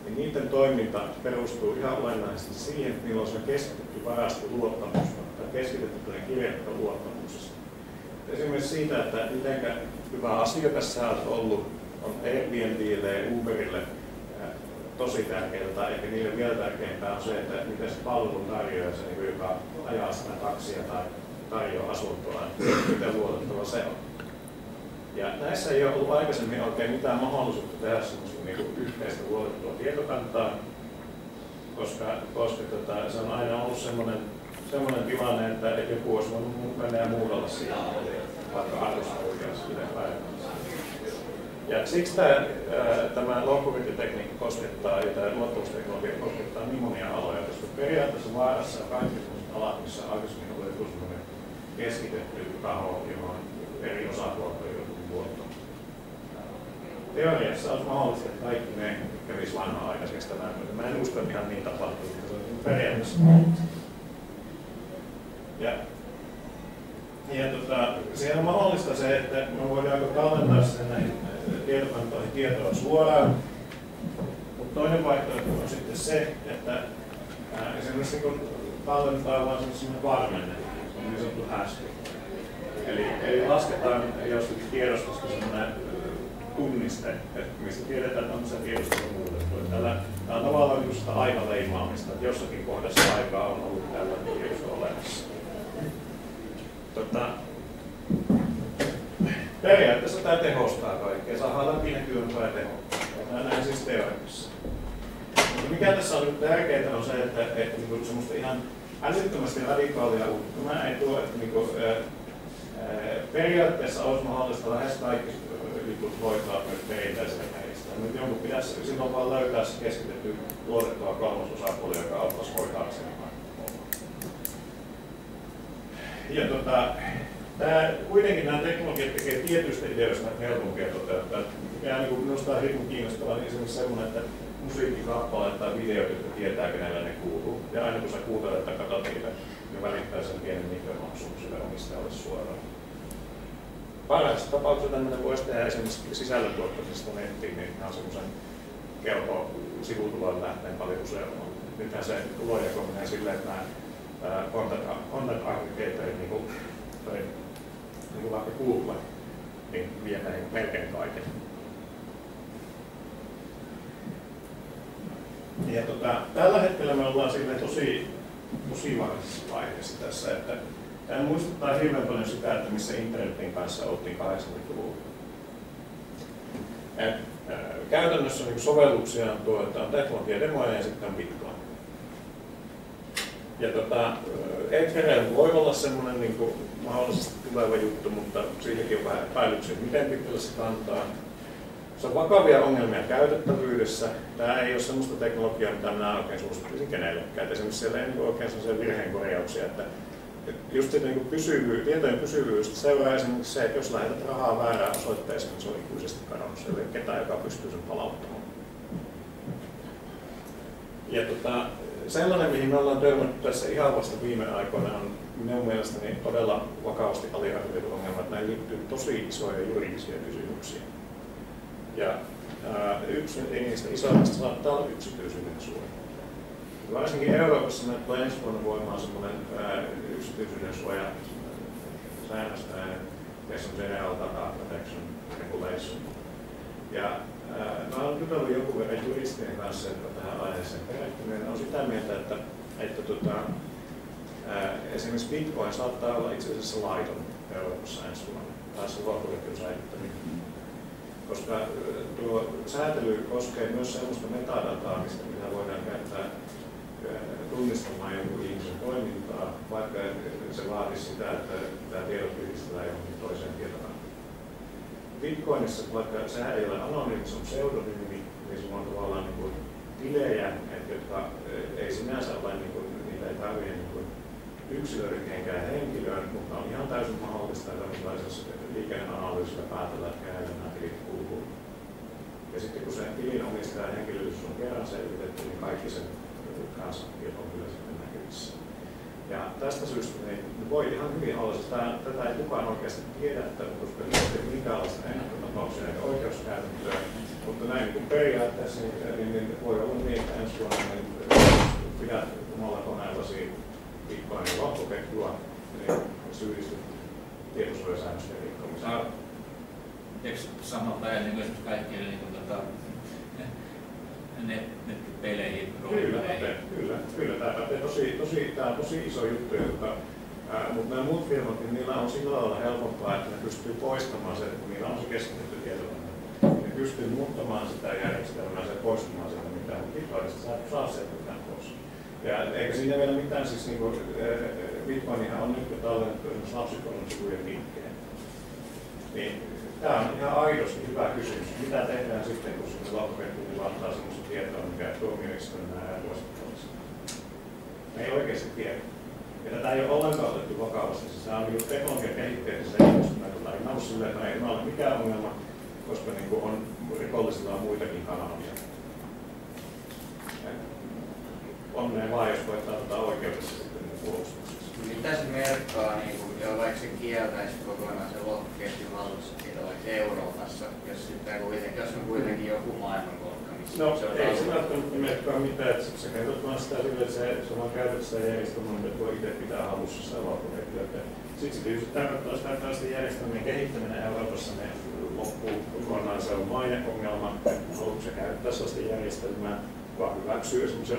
niin niiden toiminta perustuu ihan olennaisesti siihen, että niillä on se keskitetty varasto luottamusta tai keskitetty tai kirjattu luottamuksesta. Esimerkiksi siitä, että miten hyvä asiakas sä olet ollut, on Airbnbille ja Uberille tosi tärkeää, tai ehkä niille vielä tärkeämpää on se, että miten se palvelun tarjoaja, se, niin joka ajaa sitä taksia tai tarjoaa asuntoa, miten luotettava se on. Ja näissä ei ole ollut aikaisemmin oikein mitään mahdollisuutta tehdä sellaista niin yhteistä luotettua tietokantaa, koska, koska tota, se on aina ollut sellainen, sellainen tilanne, että joku olisi voinut mennä ja muudella siihen, vaikka arvostoikeus ja siksi tämä, tämä low-tekniikka koskettaa ja tämä luottamusteknologia koskettaa niin monia aloja, koska periaatteessa vaarassa on kaikki alat, missä aikaisemmin oli keskitetty taho, johon eri osapuolet on joutunut luottamaan. Teoriassa olisi mahdollista, että kaikki ne kävisi vanha-aikaiseksi tämän myötä. Mä en usko, että ihan niin tapahtuu, mutta se on periaatteessa Ja, ja tota, siellä on mahdollista se, että me voidaan tallentaa sen näihin tietokantoihin tietoa suoraan, mutta toinen vaihtoehto on sitten se, että ää, esimerkiksi kun tallennetaan vain sellainen varmenne, niin sanottu hash. Eli, eli lasketaan jostakin tiedostosta sellainen tunniste, että mistä tiedetään, että on se tiedosto muutettu. Tällä, tämä on tavallaan just sitä aikaleimaamista, että jossakin kohdassa aikaa on ollut tällainen tiedosto olemassa. Tota, periaatteessa tämä tehostaa kaikkea, saadaan läpinäkyvämpää ja tehokkaaa. Näin siis teoriassa. mikä tässä on nyt tärkeää on se, että, että, että semmoista ihan älyttömästi radikaalia uutta. Mä en tuo, että niinku, ää, periaatteessa olisi mahdollista lähes kaikki jutut hoitaa myös perinteisellä järjestelmällä. Nyt jonkun pitäisi silloin vaan löytää se keskitetty luotettava kolmososapuoli, joka auttaisi hoitaa sen ja tota, tää, kuitenkin nämä teknologiat tekee tietyistä ideoista helpompia toteuttaa. Mikä niin minusta on hirveän kiinnostavaa, niin esimerkiksi semmoinen, että musiikkikappaleet tai videot, jotka tietää, kenellä ne kuuluu. Ja aina kun sä kuuntelet tai katsot niitä, niin välittää sen pienen mikromaksun sille omistajalle suoraan. Parhaassa tapauksessa tämmöinen voisi tehdä esimerkiksi sisällöntuottamisesta nettiin, niin on semmoisen kelpo sivutulon lähteen paljon useamman. Nythän se tulojako menee silleen, että nämä content aggregatorit, niin kuin, toi, niin kuin vaikka Google, niin vie melkein kaiken. Ja tota, tällä hetkellä me ollaan silleen tosi, tosi varhaisessa vaiheessa tässä, että tämä muistuttaa hirveän paljon sitä, että missä internetin kanssa oltiin 80-luvulla. äh, käytännössä niin sovelluksia on tuo, että on teknologiademoja ja sitten on. Ja tota, Ethereum voi olla semmoinen niin kuin, mahdollisesti tuleva juttu, mutta siitäkin on vähän epäilyksiä, miten pitkälle se kantaa. Se on vakavia ongelmia käytettävyydessä. Tämä ei ole sellaista teknologiaa, mitä minä oikein suosittelisin kenellekään. Esimerkiksi siellä ei ole oikein sellaisia virheenkorjauksia, että just se niin pysyvyys, tietojen pysyvyys seuraa esimerkiksi se, että jos lähetät rahaa väärään osoitteeseen, niin se on ikuisesti kadonnut. Ei ole ketään, joka pystyy sen palauttamaan. Ja tota, sellainen, mihin me ollaan törmännyt tässä ihan vasta viime aikoina, on minun mielestäni todella vakavasti aliarvioitu ongelma, että näihin liittyy tosi isoja juridisia kysymyksiä. Ja ää, yksi niistä isoimmista saattaa olla yksityisyyden suoja. Varsinkin Euroopassa me tulee ensi vuonna voimaan semmoinen yksityisyyden suoja säännös, tässä on General Data Protection Regulation. Ja mä olen jutellut jonkun verran juristien kanssa, jotka tähän aiheeseen perehtyneen, on sitä mieltä, että, että tota, esimerkiksi Bitcoin saattaa olla itse asiassa laiton Euroopassa ensi vuonna, tai se lohkoketjun säilyttäminen. Koska tuo säätely koskee myös sellaista metadataa, mistä mitä voidaan käyttää tunnistamaan jonkun ihmisen toimintaa, vaikka se vaatisi sitä, että tämä tiedot yhdistellään johonkin toiseen tietokantaan. Bitcoinissa, vaikka sehän ei ole anonyymi, se on pseudonyymi, niin se on tavallaan niin kuin tilejä, että jotka ei sinänsä ole, niin kuin, niitä ei tarvitse niin kuin yksilöidä henkilöön, mutta on ihan täysin mahdollista tällaisessa liikenneanalyysillä päätellä, että kenelle nämä tilit kuuluu. Ja sitten kun se tilin omistajan henkilöllisyys on kerran selvitetty, niin kaikki sen kansantiedot on kyllä sitten näkyvissä. Ja tästä syystä niin voi ihan hyvin olla, että tämä, tätä ei kukaan oikeasti tiedä, että koska ei ole minkäänlaista ennakkotapauksia eikä oikeuskäytäntöä, mutta näin niin periaatteessa niin, niin, niin, voi olla niin, että ensi vuonna niin, pidät omalla koneellasi Bitcoinin lohkoketjua, niin syyllistyt tietosuojasäännösten rikkomiseen. Eikö samalta ja niin esimerkiksi kaikkien niin kuin, tota, net, nettipeleihin, Kyllä, kyllä, kyllä. Tämä pätee tosi, tosi, tämä on tosi iso juttu, ää, mutta nämä muut firmat, niin niillä on sillä lailla helpompaa, että ne pystyy poistamaan sen, kun niillä on se keskitetty tietokanta. Ne pystyy muuttamaan sitä järjestelmää ja poistamaan sitä, mitä on Bitcoinista saa, saa sieltä mitään pois. Ja eikä siinä vielä mitään, siis niin kuin, Bitcoinihan on nyt tallennettu esimerkiksi lapsipuolen sukujen liikkeen. Niin Tämä on ihan aidosti hyvä kysymys. Mitä tehdään sitten, kun se lohkoketju antaa sellaista tietoa, mikä tuomioistuin nähdään vuosittaisesti? Me ei oikeasti tiedä. Ja tätä ei ole ollenkaan otettu vakavasti. Siis tämä on niin teknologian kehitteessä se investointi tai noussut silleen, että ei ole mikään ongelma, koska niin kuin on, rikollisilla on muitakin kanavia. Onnea vaan, jos koettaa tätä oikeudessa sitten puolustuksessa. Mitä se merkkaa, niin kuin, jo vaikka se kieltäisi kokonaan se lohkoketjun hallussapito vaikka Euroopassa, jos, sitten kuitenkin, jos on kuitenkin joku missä No se ei se välttämättä merkkaa mitään, että sä kerrot vaan sitä sille, että se, se vaan käytät sitä järjestelmää, voi itse pitää hallussa sitä lohkoketjua. Sitten se tietysti tarkoittaa sitä, että tällaisten järjestelmien kehittäminen Euroopassa ne loppuu kokonaan, se on maineongelma, että haluatko käyttää sellaista järjestelmää, kuka hyväksyy esimerkiksi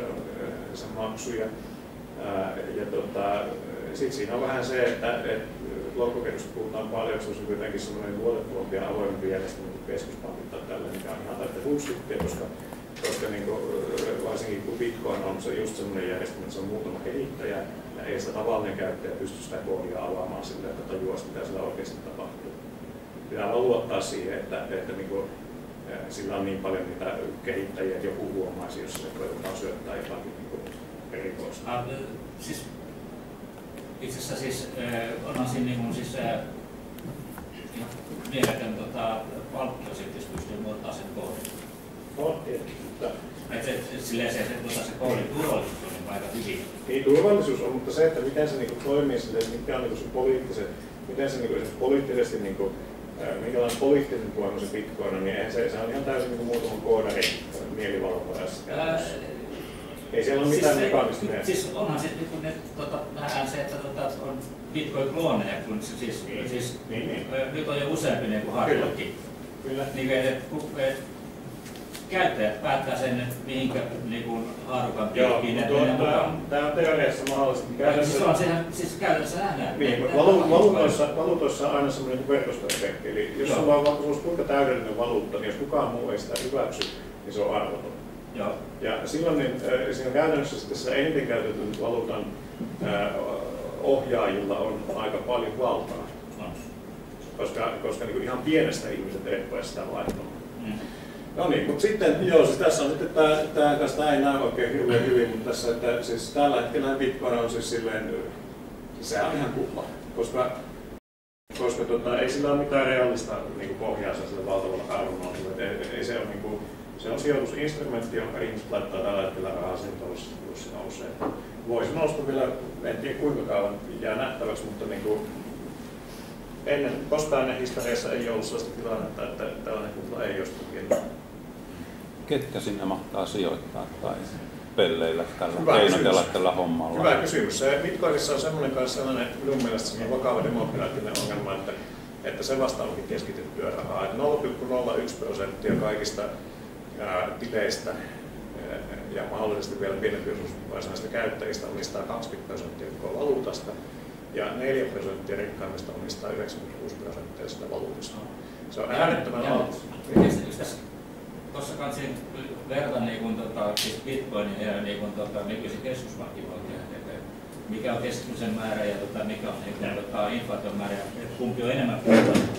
sen maksuja. Ja tota, sitten siinä on vähän se, että, että lohkoketjusta puhutaan paljon, se on kuitenkin semmoinen luotettavampi ja avoimempi järjestelmä keskuspankit tai tällä, mikä on ihan täyttä bullshittia, koska, koska niin kuin, varsinkin kun Bitcoin on se just semmoinen järjestelmä, se on muutama kehittäjä, ja ei se tavallinen käyttäjä pysty sitä koodia avaamaan sillä, että tajuaa, mitä sillä oikeasti tapahtuu. Pitää vaan luottaa siihen, että, että niin kuin, sillä on niin paljon niitä kehittäjiä, että joku huomaisi, jos se koetetaan syöttää jotakin niin erikoista. Ah, siis, itse asiassa siis, onhan siinä niin kuin, siis, ihan mieletön tota, pystyy muuttaa sen koodin. No, tietysti, mutta Et se, silleen se, se, se koodin turvallisuus on niin aika hyvin. Niin turvallisuus on, mutta se, että miten se niinku toimii, sille, mitkä on niinku se poliittiset, miten se niinku, poliittisesti, niinku, minkälainen poliittinen voima se Bitcoin on, niin eihän se, se on ihan täysin niinku muutaman koodarin mielivaltaajassa käytössä. Ei siellä ole mitään siis, mekanismeja. Siis onhan se niin ne, tota, vähän se, että tota, on bitcoin-klooneja, kun siis, Niin, siis niin, niin. nyt on jo useampi niin kuin hardlocki. Kyllä. Niin, että kun et, käyttäjät päättää sen, että mihinkä niin kuin, haarukan piikkiin ne tämä, on, tämä on teoriassa mahdollista. mutta Siis Käytännössä, on sehän, siis käytännössä nähdään. niin, että- valu, valuutoissa, valuutoissa on aina semmoinen verkostoefekti. Eli jos Joo. sulla on sulla olisi kuinka täydellinen valuutta, niin jos kukaan muu ei sitä hyväksy, niin se on arvoton. Joo. Ja silloin niin, äh, siinä käytännössä sitten se eniten käytetyn valuutan äh, ohjaajilla on aika paljon valtaa. Koska, koska niin ihan pienestä ihmiset eivät voi sitä laittaa. Mm. No niin, mutta sitten, joo, siis tässä on sitten tämä, tämä tämä ei näy oikein hirveän hyvin, mutta tässä, että siis tällä hetkellä Bitcoin on siis silleen, se on ihan kupla, koska, koska tota, ei sillä ole mitään realista niin kuin pohjaa sille valtavalle arvonnousulle, ei, ei se ole niin kuin, Se on sijoitusinstrumentti, jonka ihmiset laittaa tällä hetkellä rahaa sen jos se nousee. Voisi nousta vielä, en tiedä kuinka kauan jää nähtäväksi, mutta niin kuin ennen, koskaan ennen historiassa ei ollut sellaista tilannetta, että tällainen kupla ei olisi tukenut. Ketkä sinne mahtaa sijoittaa tai pelleillä tällä, Hyvä keinotella kysymys. tällä hommalla? Hyvä kysymys. Se Bitcoinissa on semmoinen kanssa sellainen, minun mielestä se on vakava demokraattinen ongelma, että, että se vasta onkin keskitettyä rahaa. Että 0,01 prosenttia kaikista ää, tileistä ja mahdollisesti vielä pienempi osuus varsinaisista käyttäjistä omistaa 20 prosenttia koko valuutasta ja 4 prosenttia rikkaimmista omistaa 96 prosenttia sitä valuutasta. Se on äärettömän altis. Tuossa kanssa verta niin kuin, tota, siis Bitcoinin ja niin kuin, tota, nykyisen keskuspankkivaltion, että mikä on keskimisen määrä ja tota, mikä on niin kuin, tota, inflaation määrä, että kumpi on enemmän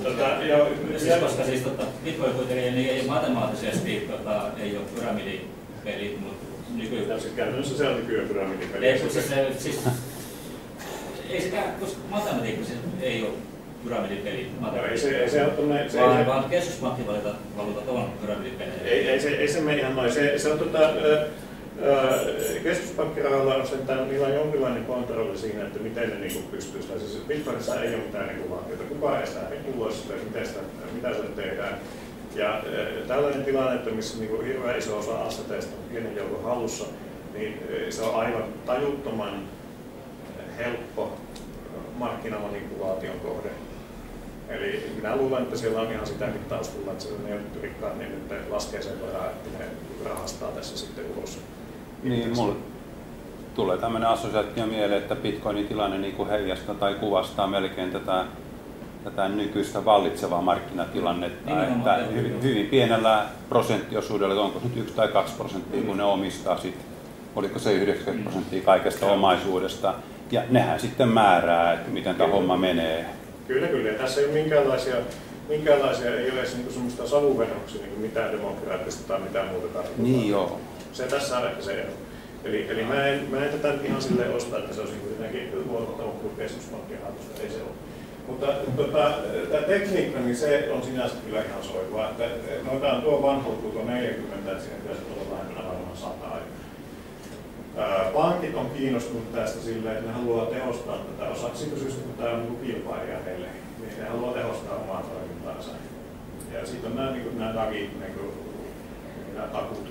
Tota, joo, siis, koska siis tota, Bitcoin kuitenkin niin ei matemaattisesti tota, ei ole pyramidipeli, mutta nyky... Ja sitten käytännössä se on nykyään pyramidipeli. Ei, siis, se, siis, ei käy, koska matematiikassa ei ole pyramidipeli. No, ei se, ei se ole tommoinen, se, vaan, ei, vaan keskuspankkivaluutat on pyramidipelejä. ei, ei, se, ei se mene ihan noin. Se, se on tota, keskuspankkirahalla on sentään, niillä on jonkinlainen kontrolli siinä, että miten ne niinku pystyy sitä. Siis Bitcoinissa ei ole mitään regulaatiota. Kukaan ei sitä reguloi sitä, miten sitä, mitä se tehdään. Ja tällainen tilanne, että missä niinku hirveän iso osa asseteista on pienen joukon hallussa, niin se on aivan tajuttoman helppo markkinamanipulaation kohde. Eli minä luulen, että siellä on ihan sitäkin taustalla, että ne jotkut rikkaat niin nyt laskee sen verran, että ne rahastaa tässä sitten ulos. Niin, mulle tulee tämmöinen assosiaatio mieleen, että Bitcoinin tilanne niin kuin heijastaa tai kuvastaa melkein tätä, tätä nykyistä vallitsevaa markkinatilannetta, Nimenomaan, että joo, hy, joo. hyvin pienellä prosenttiosuudella, onko se nyt yksi tai kaksi prosenttia, kun ne omistaa sit, oliko se 90 prosenttia kaikesta omaisuudesta, ja nehän sitten määrää, että miten tämä homma menee. Kyllä, kyllä. Ja tässä ei ole minkäänlaisia, minkäänlaisia ei ole niinku semmoista savuverhoksia, niin mitään demokraattista tai mitään muuta tarkoittaa. Niin joo. Se tässä on ehkä se ero. Eli, eli mä, en, mä en tätä ihan silleen osta, että se olisi niinku jotenkin luotettava kuin keskuspankkien hallitusta, ei se ole. Mutta tota, tämä tekniikka, niin se on sinänsä kyllä ihan soivaa. Että, noita tuo vanha luku, tuo 40, että siinä pitäisi olla lähempänä varmaan 100 Ää, Pankit on kiinnostunut tästä sillä, että ne haluaa tehostaa tätä osaksi syystä, kun tämä on niin kilpailija heille, niin ne haluaa tehostaa omaa toimintaansa. Ja sitten on nämä, niin kuin, nämä tagit, niin kuin, nämä takut.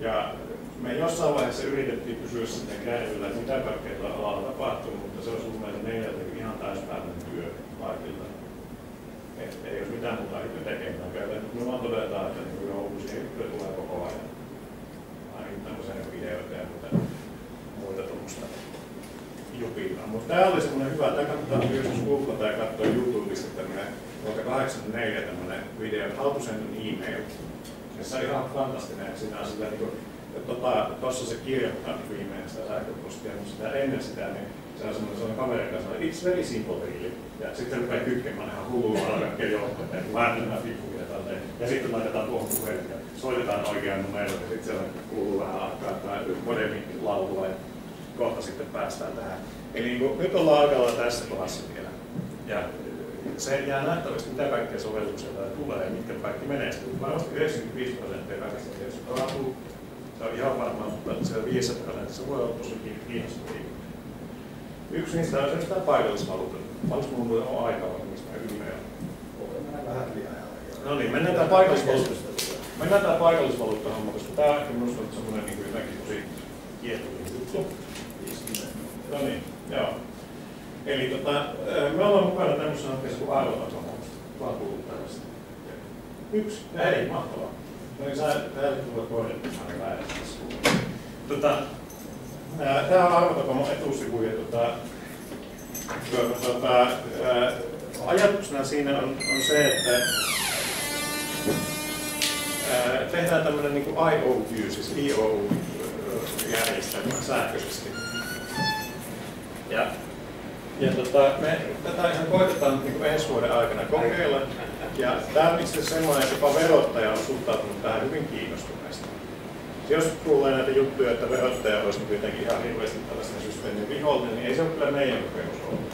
Ja me jossain vaiheessa yritettiin pysyä sitten kärryllä, että mitä kaikkea tuolla alalla tapahtuu, mutta se olisi ollut meille meiltä ihan täyspäiväinen työ kaikilta. Et ei olisi mitään muuta itse tekemään. Käytännössä me vaan todetaan, että niin uusia tulee koko ajan videoita ja muita, muita tuommoista jupinaa. Mutta tämä oli semmoinen hyvä, tämä kannattaa joskus googlata ja katsoa YouTubesta tämmöinen vuotta 84 tämmöinen video, How to send an email. Ja se on ihan fantastinen, siinä on sillä niin kuin, tota, tuossa se kirjoittaa niin viimein sitä sähköpostia, mutta sitä ennen sitä, niin se on semmoinen, semmoinen kaveri, joka sanoo, it's very simple really. Ja sitten rupeaa kytkemään ihan hullulla kaikkea johtoja, että nämä pikkuja tälleen. Ja sitten laitetaan tuohon puheelle ja soitetaan oikean numeron ja sitten siellä kuuluu vähän aikaa tai modemin laulua ja kohta sitten päästään tähän. Eli niin kuin, nyt ollaan aika lailla tässä kohdassa vielä. Ja se jää nähtävästi, mitä kaikkea sovelluksia täällä tulee ja mitkä kaikki menestyy. Varmasti 95 prosenttia kaikista tietysti kaatuu. Se on ihan varma, mutta se 5 prosentissa voi olla tosi kiinnostavia. Yksi niistä on esimerkiksi tämä paikallisvaluutta. Minulla on aikaa, vai mistä mä hyvin Vähän yliajalla. No niin, mennään tämä paikallisvaluutta. Mennään tämä paikallisvaluutta homma, koska tämä on ehkä minusta nyt semmoinen niin kuin jotenkin tosi kiehtova juttu. No niin, joo. Eli tota, me ollaan mukana tämmöisessä hankkeessa kuin kuullut tällaista. Yksi, ja ei, mahtavaa. No niin, sä täällä tulee kohdentamaan väärässä. Tota, Tämä on arvotakomon etusivu ja tota, tota, ää, ajatuksena siinä on, on se, että tehdään tämmöinen niin IOU, siis IOU-järjestelmä sähköisesti. Ja, ja tota, me tätä ihan koitetaan niin ensi vuoden aikana kokeilla. Ja tämä on itse semmoinen, että jopa verottaja on suhtautunut tähän hyvin kiinnostuneesti. Jos tulee näitä juttuja, että verottaja olisi nyt jotenkin ihan hirveästi tällaisen systeemin vihollinen, niin ei se ole kyllä meidän kokemus ollut.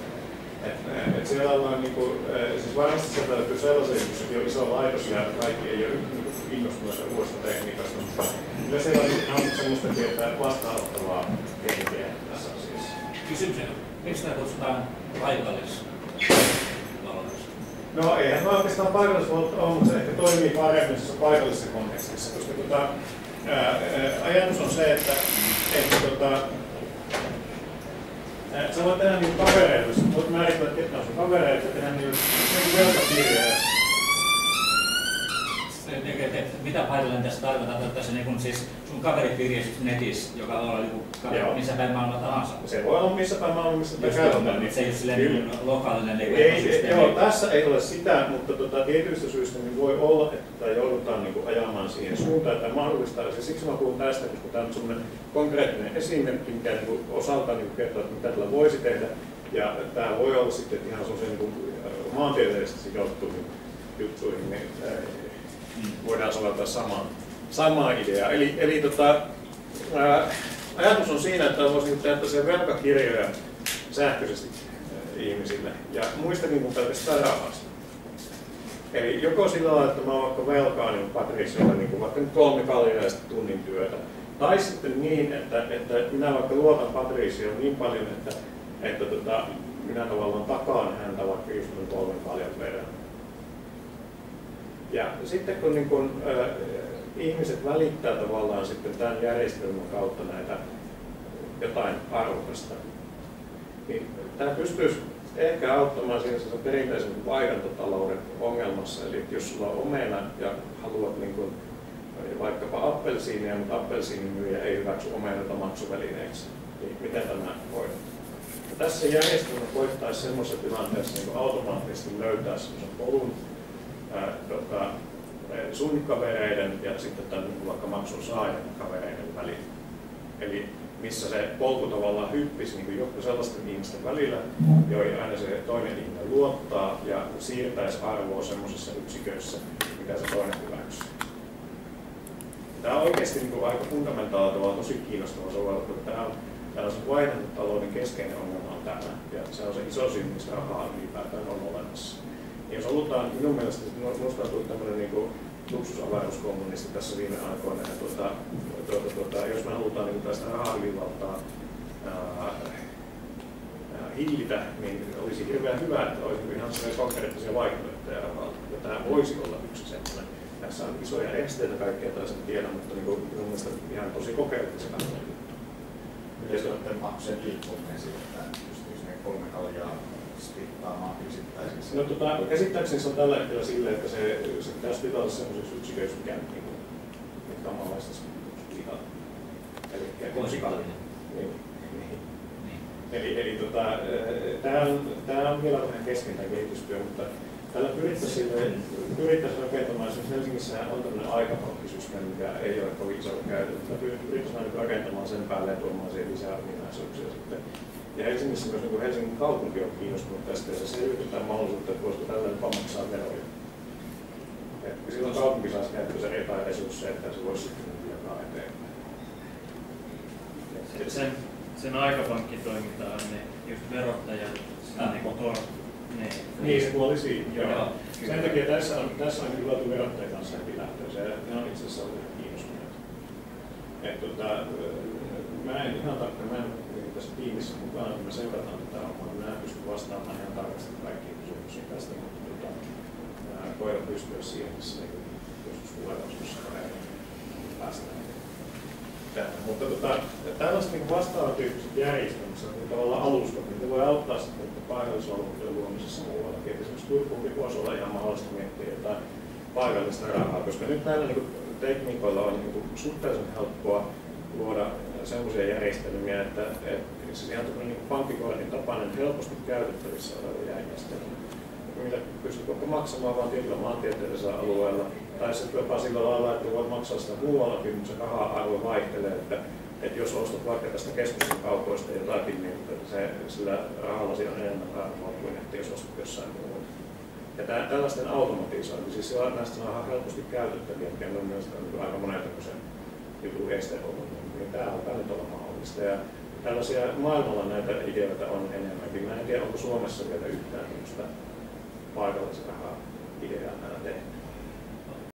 Et, et siellä ollaan niinku, siis varmasti sieltä löytyy sellaisia, joissa on iso laitos ja kaikki ei ole kiinnostuneita uudesta tekniikasta, mutta kyllä siellä on semmoista tietää vastaanottavaa henkeä tässä asiassa. Kysymys, miksi tämä kutsutaan paikallis? No eihän oikeastaan paikallisvalta ole, mutta se ehkä toimii paremmin paikallisessa kontekstissa, koska tota, ää, ää, ajatus on se, että, että tota, sä voit tehdä niitä kavereita, sä voit määritellä, ketkä on sun kavereita, tehdä niitä velkakirjoja, mitä paikallinen tässä tarkoittaa, että se niin siis sun kaveripiiri netissä, joka on niin kuin, missä päin maailmaa tahansa? Se voi olla missä päin maailmaa, missä päin käytetään. Niin se ei ole silleen niin lokaalinen niin ei, joo, tässä ei ole sitä, mutta tota, tietyistä syistä niin voi olla, että joudutaan niin kuin, ajamaan siihen suuntaan, että mahdollistaa. Ja siksi mä puhun tästä, koska tämä on sellainen konkreettinen esimerkki, mikä niin kuin, osalta niin kertoo, että mitä tällä voisi tehdä. Ja tämä voi olla sitten ihan sellaisen niin maantieteellisesti sidottuihin juttuihin. Niin, voidaan soveltaa samaa, samaa ideaa. Eli, eli tota, ää, ajatus on siinä, että voisi tehdä sen velkakirjoja sähköisesti ihmisille ja muistakin kuin pelkästään rahasta. Eli joko sillä lailla, että mä oon vaikka velkaa niin Patriciolle niin vaikka nyt kolme kaljaista tunnin työtä, tai sitten niin, että, että minä vaikka luotan Patricioon niin paljon, että, että tota, minä tavallaan takaan häntä vaikka just kolmen kaljan verran ja sitten kun, niin kun äh, ihmiset välittää tavallaan sitten tämän järjestelmän kautta näitä jotain arvokasta, niin tämä pystyisi ehkä auttamaan siinä perinteisen vaihdantatalouden ongelmassa. Eli jos sulla on omena ja haluat niin kun, vaikkapa appelsiinia, mutta appelsiinimyyjä ei hyväksy omenata maksuvälineeksi, niin miten tämä voi? Ja tässä järjestelmä koittaisi semmoisessa tilanteessa niin automaattisesti löytää semmoisen polun, tota, sun kavereiden ja sitten tämän niin vaikka maksun saajan kavereiden välillä. Eli missä se polku tavallaan hyppisi niin joku sellaisten ihmisten välillä, joihin aina se toinen ihminen luottaa ja siirtäisi arvoa semmoisessa yksiköissä, mitä se toinen hyväksyy. Tämä on oikeasti niin kuin aika fundamentaalinen, tosi kiinnostava sovellus, että tämä on tällaisen vaihdantotalouden keskeinen ongelma on tämä, ja se on se iso syy, mistä rahaa ylipäätään on olemassa jos halutaan, minun mielestä minusta on tullut tämmöinen niin luksusavaruuskommunisti tässä viime aikoina, ja tuota, tuota, tuota, jos me halutaan niin tästä rahahyvinvaltaa hillitä, niin olisi hirveän hyvä, että olisi ihan konkreettisia vaihtoehtoja ja tämä voisi olla yksi sellainen. Tässä on isoja esteitä kaikkea taas tiedä, mutta niin kuin, minun mielestä ihan tosi kokeillisena. Miten se on maksujen liikkuminen pystyisi ne kolme kaljaa splittaamaan yksittäisiksi? No tota, käsittääkseni se on tällä hetkellä silleen, että se, se pitää splitata sellaisiksi yksiköiksi, mikä niin kuin, mitkä on maalaista splitata. Eli Konsikallinen. Niin. niin. Eli, eli tota, tämä on, on vielä vähän kesken tämä kehitystyö, mutta tällä pyrittäisiin, pyrittäisiin rakentamaan, esimerkiksi Helsingissä on tämmöinen aikapankkisysteemi, mikä ei ole kovin iso käytetty. Pyrittäisiin rakentamaan sen päälle ja tuomaan siihen lisää ominaisuuksia sitten ja Helsingissä myös niin Helsingin kaupunki on kiinnostunut tästä ja se selvitetään mahdollisuutta, että voisiko tällä jopa maksaa veroja. Et silloin kaupunki saisi käyttöönsä jotain resursseja, että se voisi sitten jakaa eteenpäin. Et sen, sen aikapankkitoimintaan ne just verottajat, ah. niin kuin tor, ne. Niin, se puoli siinä. Joo. Joo. Sen takia tässä on, tässä on kyllä tuotu verottajien kanssa heti lähtöä. Se on itse asiassa ollut kiinnostuneet. Et, tota, mä en ihan tarkkaan, mä en tässä tiimissä mukana, kun me seurataan tätä hommaa, minä en pysty vastaamaan ihan tarkasti kaikkiin kysymyksiin tästä, mutta tota, koitan pystyä siihen, missä niin joskus tulevaisuudessa päästään. Mutta tota, tällaiset niin vastaavat tyyppiset järjestelmät, niin tavallaan alustat, niin voi auttaa sitten paikallisvalvontojen luomisessa muualla. Esimerkiksi Turkukin voisi olla ihan mahdollista miettiä jotain paikallista rahaa, koska nyt näillä niin tekniikoilla on niin kuin, suhteellisen helppoa luoda sellaisia järjestelmiä, että, että siis ihan niin pankkikortin tapainen helposti käytettävissä oleva järjestelmä, millä pystyy koko maksamaan vain tietyllä maantieteellisellä alueella, tai sitten jopa sillä lailla, että voit maksaa sitä muuallakin, mutta se raha-arvo vaihtelee, että, että jos ostat vaikka tästä keskustan kaupoista jotakin, niin se, sillä rahalla on enemmän arvoa kuin että jos ostat jossain muualla. Ja tää, tällaisten automatisointi, siis näistä saadaan helposti käytettäviä, mikä on mielestäni aika monen tämmöisen jutun este ollut niin tämä on nyt olla mahdollista. Ja tällaisia maailmalla näitä ideoita on enemmänkin. Mä en tiedä, onko Suomessa vielä yhtään tämmöistä paikallisen ideaa täällä tehty.